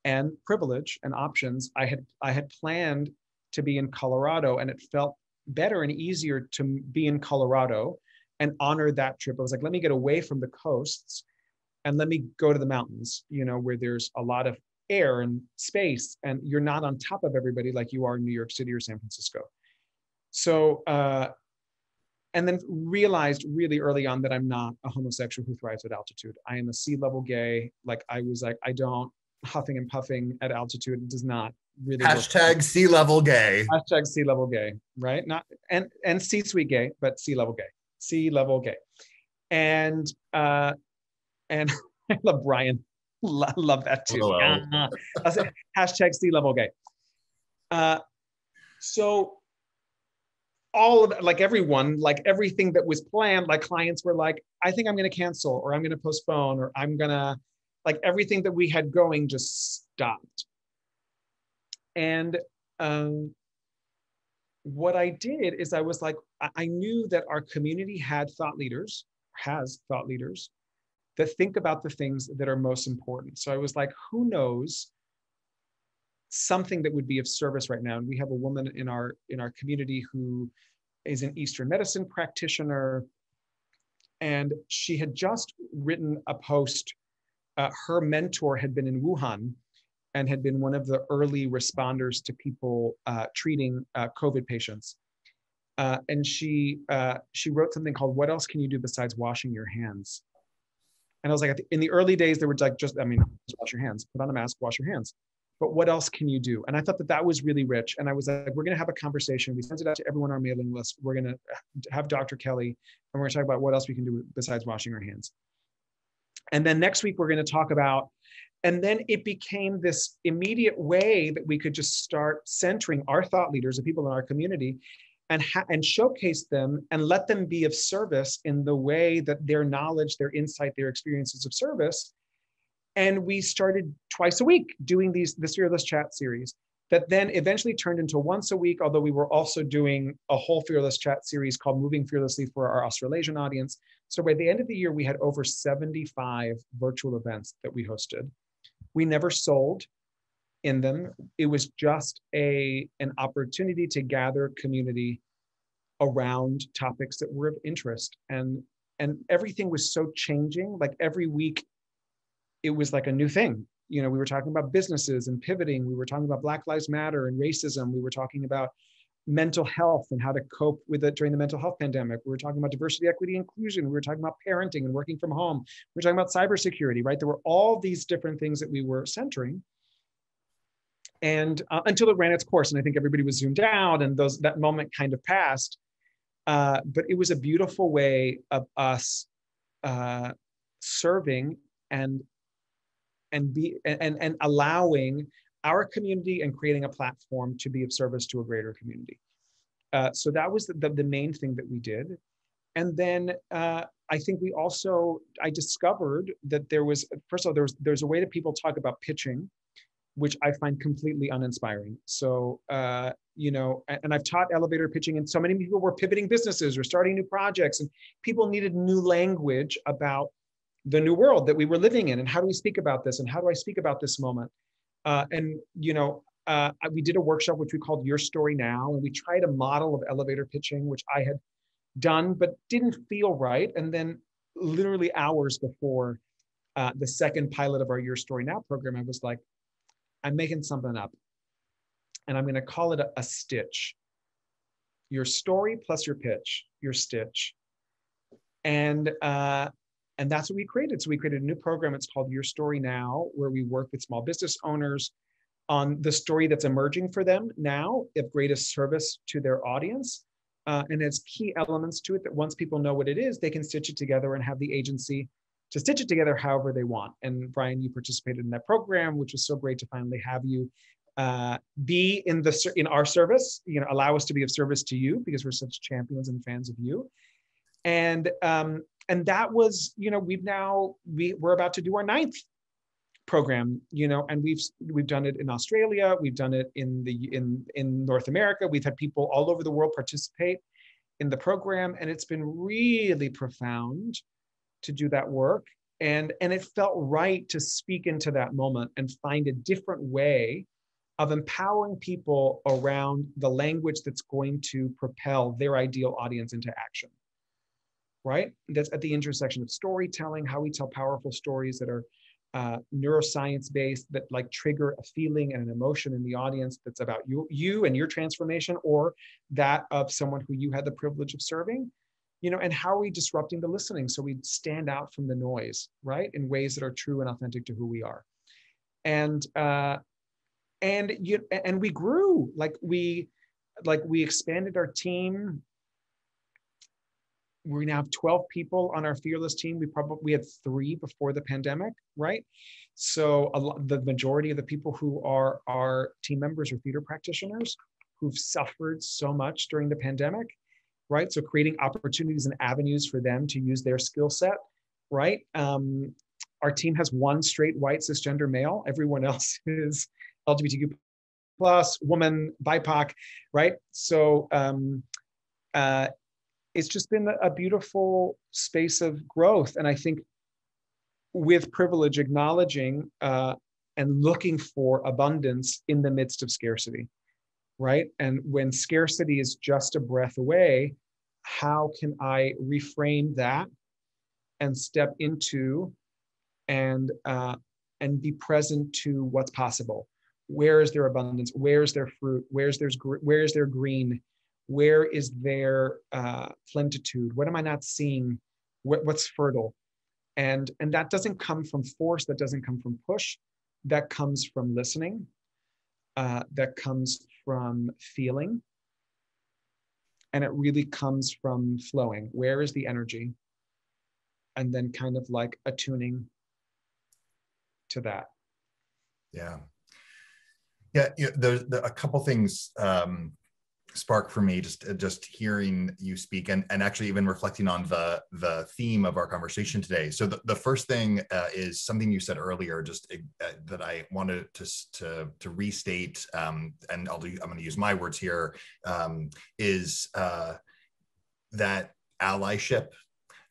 and privilege and options i had i had planned to be in colorado and it felt better and easier to be in Colorado and honor that trip. I was like, let me get away from the coasts and let me go to the mountains, you know, where there's a lot of air and space and you're not on top of everybody like you are in New York City or San Francisco. So, uh, and then realized really early on that I'm not a homosexual who thrives at altitude. I am a sea level gay. Like I was like, I don't huffing and puffing at altitude. It does not really hashtag sea level gay. Hashtag sea level gay right? Not and and c suite gay but sea level gay. Sea level gay. And uh and i love brian. Love that too. Uh, hashtag sea level gay. Uh so all of like everyone like everything that was planned like clients were like i think i'm going to cancel or i'm going to postpone or i'm going to like everything that we had going just stopped and um, what I did is I was like, I knew that our community had thought leaders, has thought leaders that think about the things that are most important. So I was like, who knows something that would be of service right now? And we have a woman in our in our community who is an Eastern medicine practitioner, and she had just written a post. Uh, her mentor had been in Wuhan and had been one of the early responders to people uh, treating uh, COVID patients. Uh, and she uh, she wrote something called "What else can you do besides washing your hands?" And I was like, in the early days, there were like just I mean, just wash your hands, put on a mask, wash your hands. But what else can you do? And I thought that that was really rich. And I was like, we're going to have a conversation. We sent it out to everyone on our mailing list. We're going to have Dr. Kelly, and we're going to talk about what else we can do besides washing our hands. And then next week, we're going to talk about and then it became this immediate way that we could just start centering our thought leaders, the people in our community, and, ha- and showcase them and let them be of service in the way that their knowledge, their insight, their experiences of service. And we started twice a week doing these this fearless chat series that then eventually turned into once a week, although we were also doing a whole fearless chat series called Moving Fearlessly for our Australasian audience. So by the end of the year, we had over 75 virtual events that we hosted. We never sold in them. It was just a an opportunity to gather community around topics that were of interest. And and everything was so changing. Like every week it was like a new thing. You know we were talking about businesses and pivoting. We were talking about black lives matter and racism. We were talking about mental health and how to cope with it during the mental health pandemic. We were talking about diversity, equity, inclusion. We were talking about parenting and working from home. We were talking about cybersecurity, right? There were all these different things that we were centering. And uh, until it ran its course, and I think everybody was zoomed out, and those that moment kind of passed. Uh, but it was a beautiful way of us uh, serving and and be and and allowing our community and creating a platform to be of service to a greater community. Uh, so that was the, the, the, main thing that we did. and then uh, I think we also I discovered that there was first of all there's there's a way that people talk about pitching, which I find completely uninspiring. So uh, you know, and, and I've taught elevator pitching, and so many people were pivoting businesses or starting new projects, and people needed new language about the new world that we were living in, and how do we speak about this, and how do I speak about this moment, uh, and you know. Uh, we did a workshop which we called Your Story Now, and we tried a model of elevator pitching, which I had done but didn't feel right. And then, literally hours before uh, the second pilot of our Your Story Now program, I was like, I'm making something up. And I'm going to call it a, a stitch. Your story plus your pitch, your stitch. And uh, and that's what we created. So we created a new program. It's called Your Story Now, where we work with small business owners on the story that's emerging for them now of greatest service to their audience uh, and has key elements to it that once people know what it is, they can stitch it together and have the agency to stitch it together however they want. And Brian, you participated in that program, which was so great to finally have you uh, be in the in our service. You know, allow us to be of service to you because we're such champions and fans of you. And um, and that was, you know, we've now we we're about to do our ninth program you know and we've we've done it in australia we've done it in the in in north america. We've had people all over the world participate in the program and it's been really profound to do that work. And and it felt right to speak into that moment and find a different way of empowering people around the language that's going to propel their ideal audience into action right? That's at the intersection of storytelling how we tell powerful stories that are uh, neuroscience based that like trigger a feeling and an emotion in the audience that's about you you and your transformation or that of someone who you had the privilege of serving you know and how are we disrupting the listening? So we stand out from the noise right in ways that are true and authentic to who we are. And uh and you and we grew. Like we like we expanded our team we now have 12 people on our fearless team. We probably we had three before the pandemic right? So lot, the majority of the people who are our team members are theater practitioners who've suffered so much during the pandemic right? So creating opportunities and avenues for them to use their skill set right? Um, our team has one straight white cisgender male. Everyone else is lgbtq plus woman bipoc right? So um, uh, it's just been a beautiful space of growth. And I think with privilege, acknowledging uh, and looking for abundance in the midst of scarcity, right? And when scarcity is just a breath away, how can I reframe that and step into and uh, and be present to what's possible? Where is there abundance? Where's there fruit? Where's there's where's there green? Where is there uh, plentitude what am i not seeing? What, what's fertile? And and that doesn't come from force that doesn't come from push. That comes from listening uh, that comes from feeling. And it really comes from flowing. Where is the energy? And then kind of like attuning to that. Yeah. Yeah, there's a couple things um, spark for me just uh, just hearing you speak and, and actually even reflecting on the the theme of our conversation today so the, the first thing uh, is something you said earlier just uh, that i wanted to to, to restate um, and i'll do i'm going to use my words here um, is uh, that allyship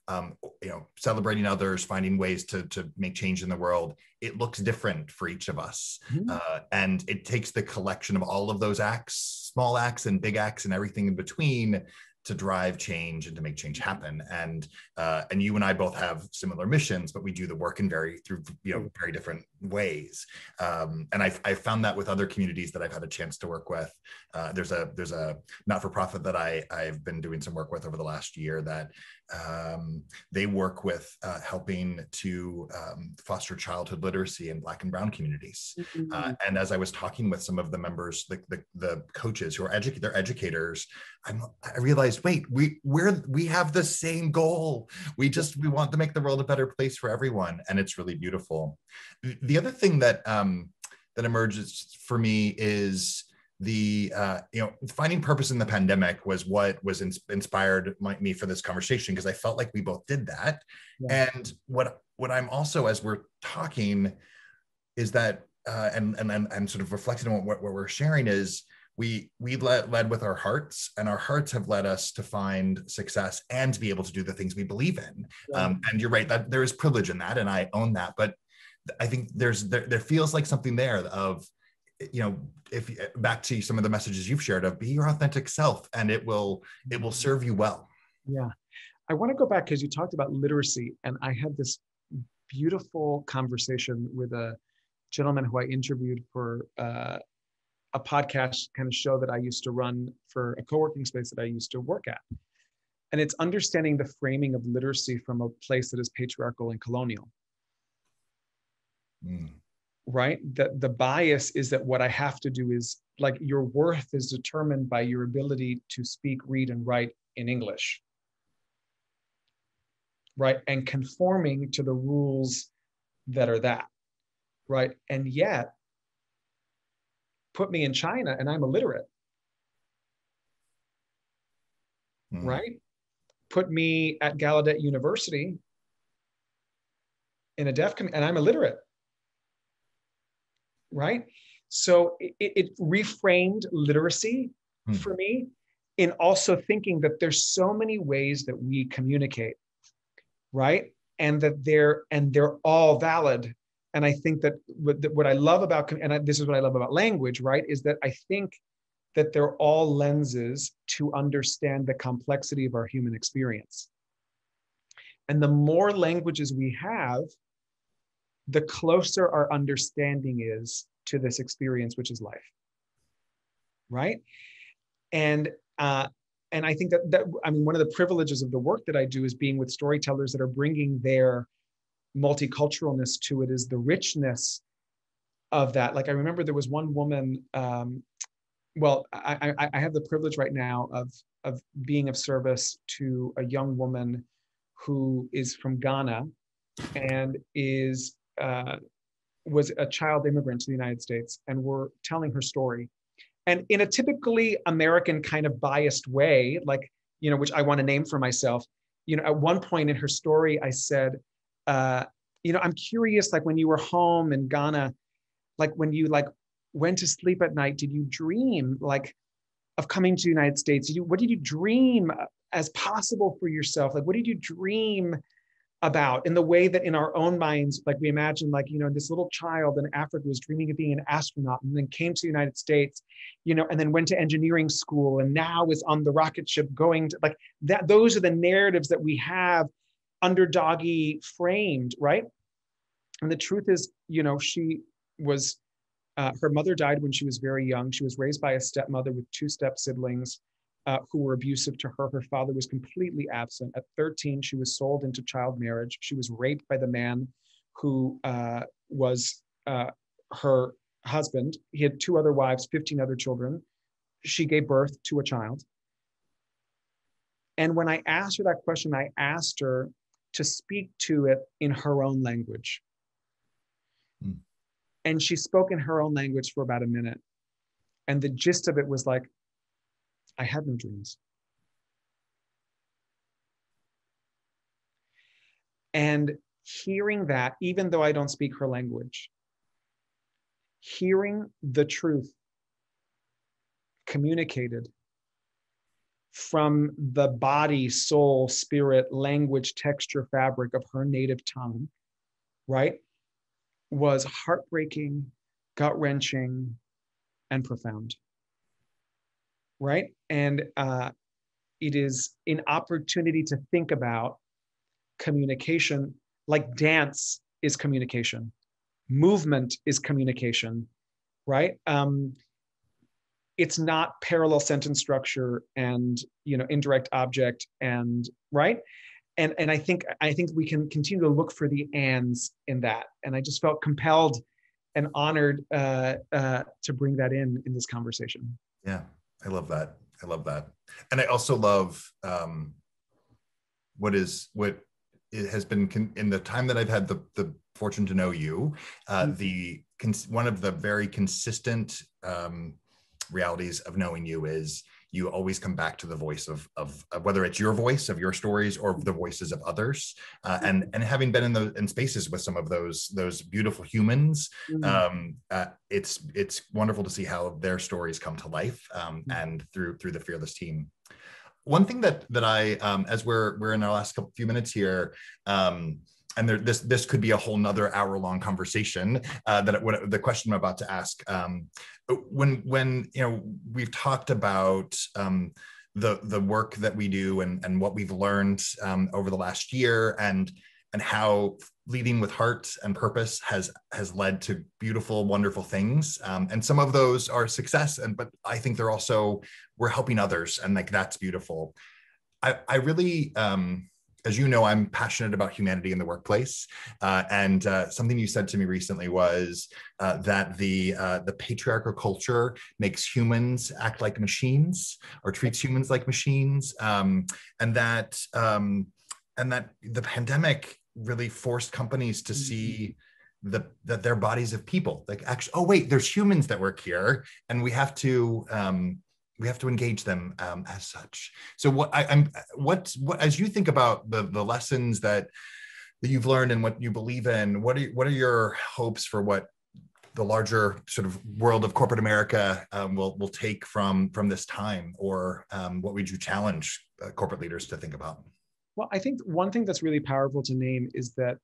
um, you know, celebrating others, finding ways to to make change in the world. It looks different for each of us, mm-hmm. uh, and it takes the collection of all of those acts, small acts and big acts, and everything in between, to drive change and to make change happen. And uh, and you and I both have similar missions, but we do the work in very through you know very different ways. Um, and I've, I've found that with other communities that I've had a chance to work with. Uh, there's a there's a not for profit that I I've been doing some work with over the last year that um, they work with uh, helping to um, foster childhood literacy in Black and Brown communities. Mm-hmm. Uh, and as I was talking with some of the members, the, the, the coaches who are edu- they're educators, I'm, I realized, wait, we we're we have the same goal. We just we want to make the world a better place for everyone, and it's really beautiful. The other thing that um, that emerges for me is the uh, you know finding purpose in the pandemic was what was in, inspired my, me for this conversation because I felt like we both did that. Yeah. And what what I'm also as we're talking is that uh, and and I'm, sort of reflecting on what, what we're sharing is we we led, led with our hearts and our hearts have led us to find success and to be able to do the things we believe in yeah. um, and you're right that there is privilege in that and i own that but i think there's there, there feels like something there of you know if back to some of the messages you've shared of be your authentic self and it will it will serve you well. Yeah. I want to go back because you talked about literacy and i had this beautiful conversation with a gentleman who i interviewed for uh, a podcast kind of show that i used to run for a co-working space that i used to work at. And it's understanding the framing of literacy from a place that is patriarchal and colonial. Mm right? That the bias is that what i have to do is like your worth is determined by your ability to speak read and write in english. Right? And conforming to the rules that are that right? And yet put me in china and i'm illiterate. Mm. right? Put me at gallaudet university in a deaf com- and i'm illiterate right? So it, it reframed literacy hmm. for me in also thinking that there's so many ways that we communicate, right? And that they're and they're all valid. And I think that what, that what I love about and I, this is what I love about language, right? Is that I think that they're all lenses to understand the complexity of our human experience. And the more languages we have, the closer our understanding is to this experience, which is life. Right. And, uh, and I think that, that, I mean, one of the privileges of the work that I do is being with storytellers that are bringing their multiculturalness to it is the richness of that. Like I remember there was one woman, um, well, I, I, I have the privilege right now of, of being of service to a young woman who is from Ghana and is uh, was a child immigrant to the United States, and we're telling her story. And in a typically American kind of biased way, like, you know, which I want to name for myself, you know, at one point in her story, I said, uh, you know, I'm curious, like when you were home in Ghana, like when you like went to sleep at night, did you dream like of coming to the United States? Did you, what did you dream as possible for yourself? Like, what did you dream about in the way that in our own minds, like we imagine, like, you know, this little child in Africa was dreaming of being an astronaut and then came to the United States, you know, and then went to engineering school and now is on the rocket ship going to like that. Those are the narratives that we have underdoggy framed, right? And the truth is, you know, she was, uh, her mother died when she was very young. She was raised by a stepmother with two step siblings uh, who were abusive to her. Her father was completely absent. At 13, she was sold into child marriage. She was raped by the man who uh, was uh, her husband. He had two other wives, 15 other children. She gave birth to a child. And when I asked her that question, I asked her to speak to it in her own language. Mm. And she spoke in her own language for about a minute. And the gist of it was like, I had no dreams. And hearing that, even though I don't speak her language, hearing the truth communicated from the body, soul, spirit, language, texture, fabric of her native tongue, right, was heartbreaking, gut wrenching, and profound right? And uh, it is an opportunity to think about communication like dance is communication, movement is communication, right? Um, it's not parallel sentence structure and you know indirect object and right and and i think i think we can continue to look for the ands in that and i just felt compelled and honored uh, uh, to bring that in in this conversation yeah I love that. I love that. And I also love um, what is what it has been con- in the time that I've had the the fortune to know you. Uh, mm-hmm. The one of the very consistent um, realities of knowing you is you always come back to the voice of, of, of whether it's your voice of your stories or the voices of others uh, and and having been in the in spaces with some of those those beautiful humans mm-hmm. um, uh, it's it's wonderful to see how their stories come to life um, mm-hmm. and through through the fearless team one thing that that i um, as we're we're in our last couple few minutes here um, and there, this this could be a whole nother hour long conversation. Uh, that what, the question I'm about to ask, um, when when you know we've talked about um, the the work that we do and and what we've learned um, over the last year and and how leading with heart and purpose has has led to beautiful wonderful things um, and some of those are success and but i think they're also we're helping others and like that's beautiful i i really um as you know, I'm passionate about humanity in the workplace. Uh, and uh, something you said to me recently was uh, that the uh, the patriarchal culture makes humans act like machines or treats humans like machines, um, and that um, and that the pandemic really forced companies to see mm-hmm. the that their bodies of people like actually oh wait there's humans that work here and we have to um, we have to engage them um, as such. So what I, am what what as you think about the the lessons that that you've learned and what you believe in, what are what are your hopes for what the larger sort of world of corporate America um, will will take from from this time, or um, what would you challenge uh, corporate leaders to think about? Well, I think one thing that's really powerful to name is that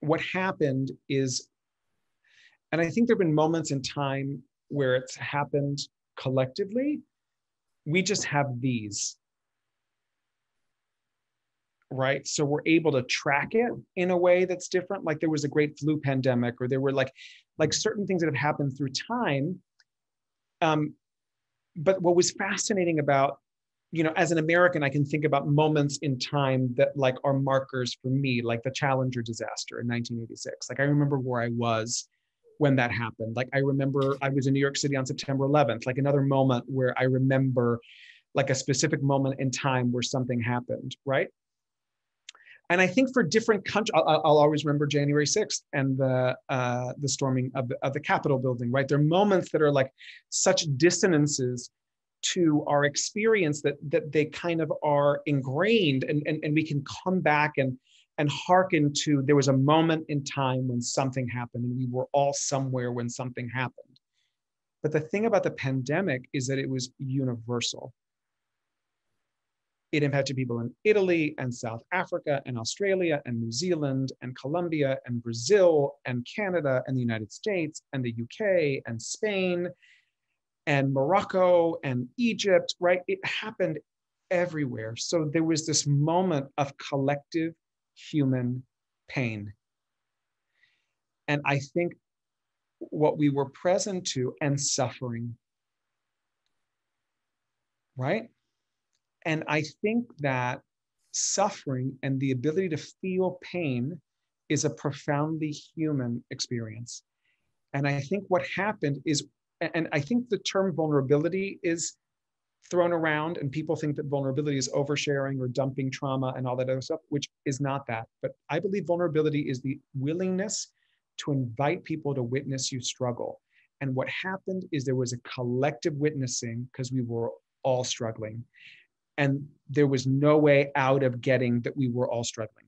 what happened is, and I think there have been moments in time where it's happened collectively, we just have these. Right. So we're able to track it in a way that's different. Like there was a great flu pandemic, or there were like like certain things that have happened through time. Um, but what was fascinating about you know as an american i can think about moments in time that like are markers for me like the challenger disaster in 1986 like i remember where i was when that happened. Like I remember I was in New York City on September 11th, like another moment where I remember like a specific moment in time where something happened, right? And I think for different countries, I'll, I'll, always remember January 6th and the uh, the storming of the, of the Capitol building, right? There are moments that are like such dissonances to our experience that that they kind of are ingrained and, and, and we can come back and and hearken to there was a moment in time when something happened and we were all somewhere when something happened. But the thing about the pandemic is that it was universal. It impacted people in Italy and South Africa and Australia and New Zealand and Colombia and Brazil and Canada and the United States and the UK and Spain and Morocco and Egypt, right? It happened everywhere. So there was this moment of collective human pain. And I think what we were present to and suffering, right? And I think that suffering and the ability to feel pain is a profoundly human experience. And I think what happened is, and I think the term vulnerability is thrown around and people think that vulnerability is oversharing or dumping trauma and all that other stuff which is not that. But i believe vulnerability is the willingness to invite people to witness you struggle. And what happened is there was a collective witnessing because we were all struggling. And there was no way out of getting that we were all struggling.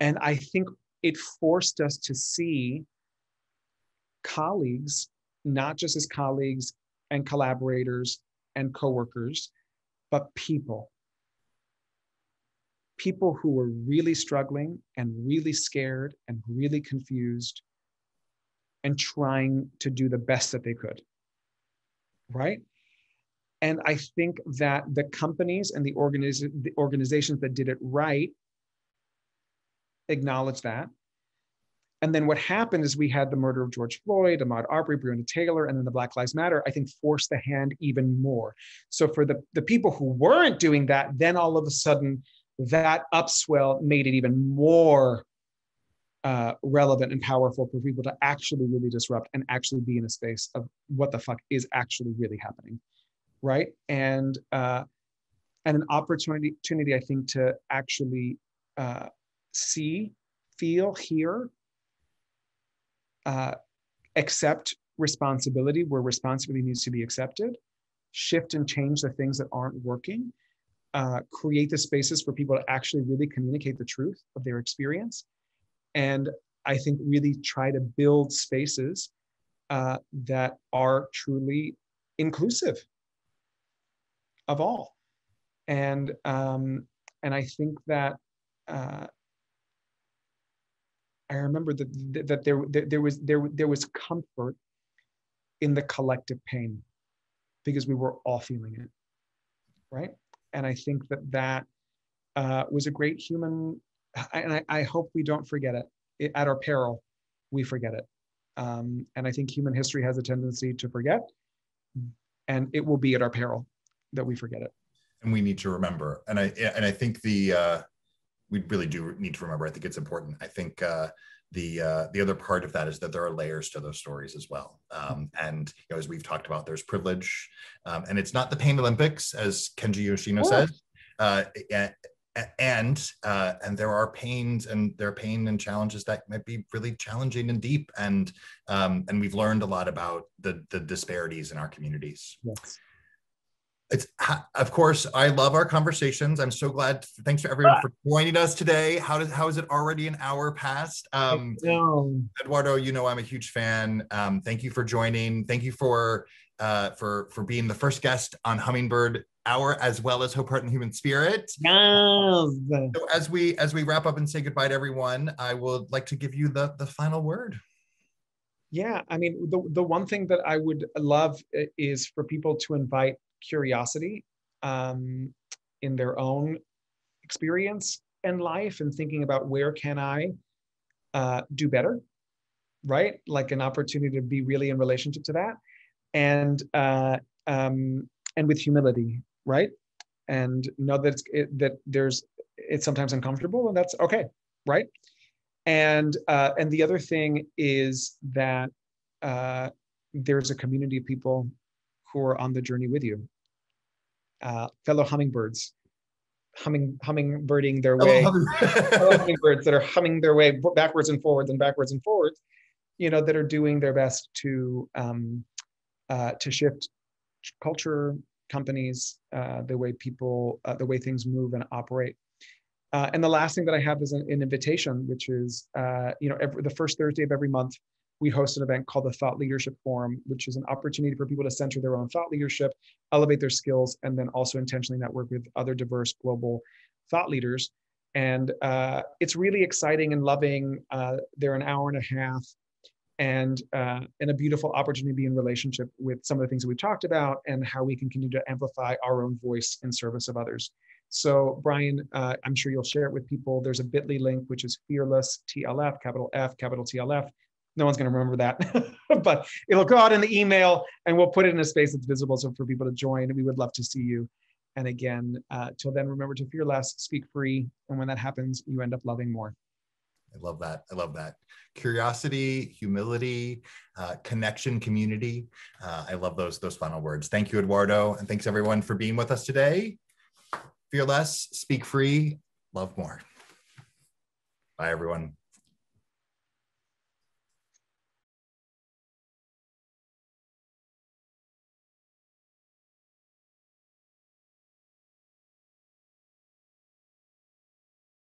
And i think it forced us to see colleagues not just as colleagues and collaborators and coworkers, but people. People who were really struggling and really scared and really confused and trying to do the best that they could. Right? And I think that the companies and the, organiz- the organizations that did it right acknowledge that and then what happened is we had the murder of George Floyd, Ahmaud Arbery, Breonna Taylor, and then the Black Lives Matter, I think forced the hand even more. So for the, the people who weren't doing that, then all of a sudden that upswell made it even more uh, relevant and powerful for people to actually really disrupt and actually be in a space of what the fuck is actually really happening. Right. And uh, and an opportunity, opportunity, I think, to actually uh, see, feel, hear uh, accept responsibility where responsibility needs to be accepted, shift and change the things that aren't working, uh, create the spaces for people to actually really communicate the truth of their experience. And I think really try to build spaces uh, that are truly inclusive of all. And um, and I think that uh, I remember that that there, there was there there was comfort in the collective pain because we were all feeling it, right? And I think that that uh, was a great human, and I, I hope we don't forget it. it. At our peril, we forget it. Um, and I think human history has a tendency to forget, and it will be at our peril that we forget it. And we need to remember. And I and I think the uh, we really do need to remember. I think it's important. I think uh, the uh, the other part of that is that there are layers to those stories as well. Um, and you know, as we've talked about, there's privilege, um, and it's not the Pain Olympics, as Kenji Yoshino oh. said. Uh, and uh, and there are pains and there are pain and challenges that might be really challenging and deep and um, and we've learned a lot about the the disparities in our communities yes it's of course i love our conversations. I'm so glad thanks for everyone for joining us today. How does how is it already an hour past? Um eduardo you know i'm a huge fan. Um thank you for joining. Thank you for uh for for being the first guest on hummingbird hour as well as hope heart and human spirit. Yes. so as we as we wrap up and say goodbye to everyone i would like to give you the the final word. Yeah i mean the, the one thing that i would love uh, is for people to invite curiosity um, in their own experience and life and thinking about where can I uh, do better, right? Like an opportunity to be really in relationship to that, and uh, um, and with humility, right? And know that it's, it, that there's it's sometimes uncomfortable, and that's okay, right? And uh, and the other thing is that uh, there's a community of people who are on the journey with you, uh, fellow hummingbirds, humming hummingbirding their way, hummingbirds that are humming their way backwards and forwards and backwards and forwards, you know, that are doing their best to um, uh, to shift culture, companies, uh, the way people, uh, the way things move and operate. Uh, and the last thing that I have is an, an invitation, which is, uh, you know, every, the first Thursday of every month, we host an event called the Thought Leadership Forum, which is an opportunity for people to center their own thought leadership, elevate their skills, and then also intentionally network with other diverse global thought leaders. And uh, it's really exciting and loving. Uh, they're an hour and a half and uh, and a beautiful opportunity to be in relationship with some of the things that we talked about and how we can continue to amplify our own voice in service of others. So Brian, uh, I'm sure you'll share it with people. There's a bit.ly link, which is fearless TLF, capital F, capital TLF no one's going to remember that, but it'll go out in the email and we'll put it in a space that's visible. So for people to join, we would love to see you. And again, uh, till then, remember to fear less, speak free. And when that happens, you end up loving more. I love that. I love that. Curiosity, humility, uh, connection, community. Uh, I love those those final words. Thank you, Eduardo, and thanks everyone for being with us today. Fear less, speak free, love more. Bye, everyone.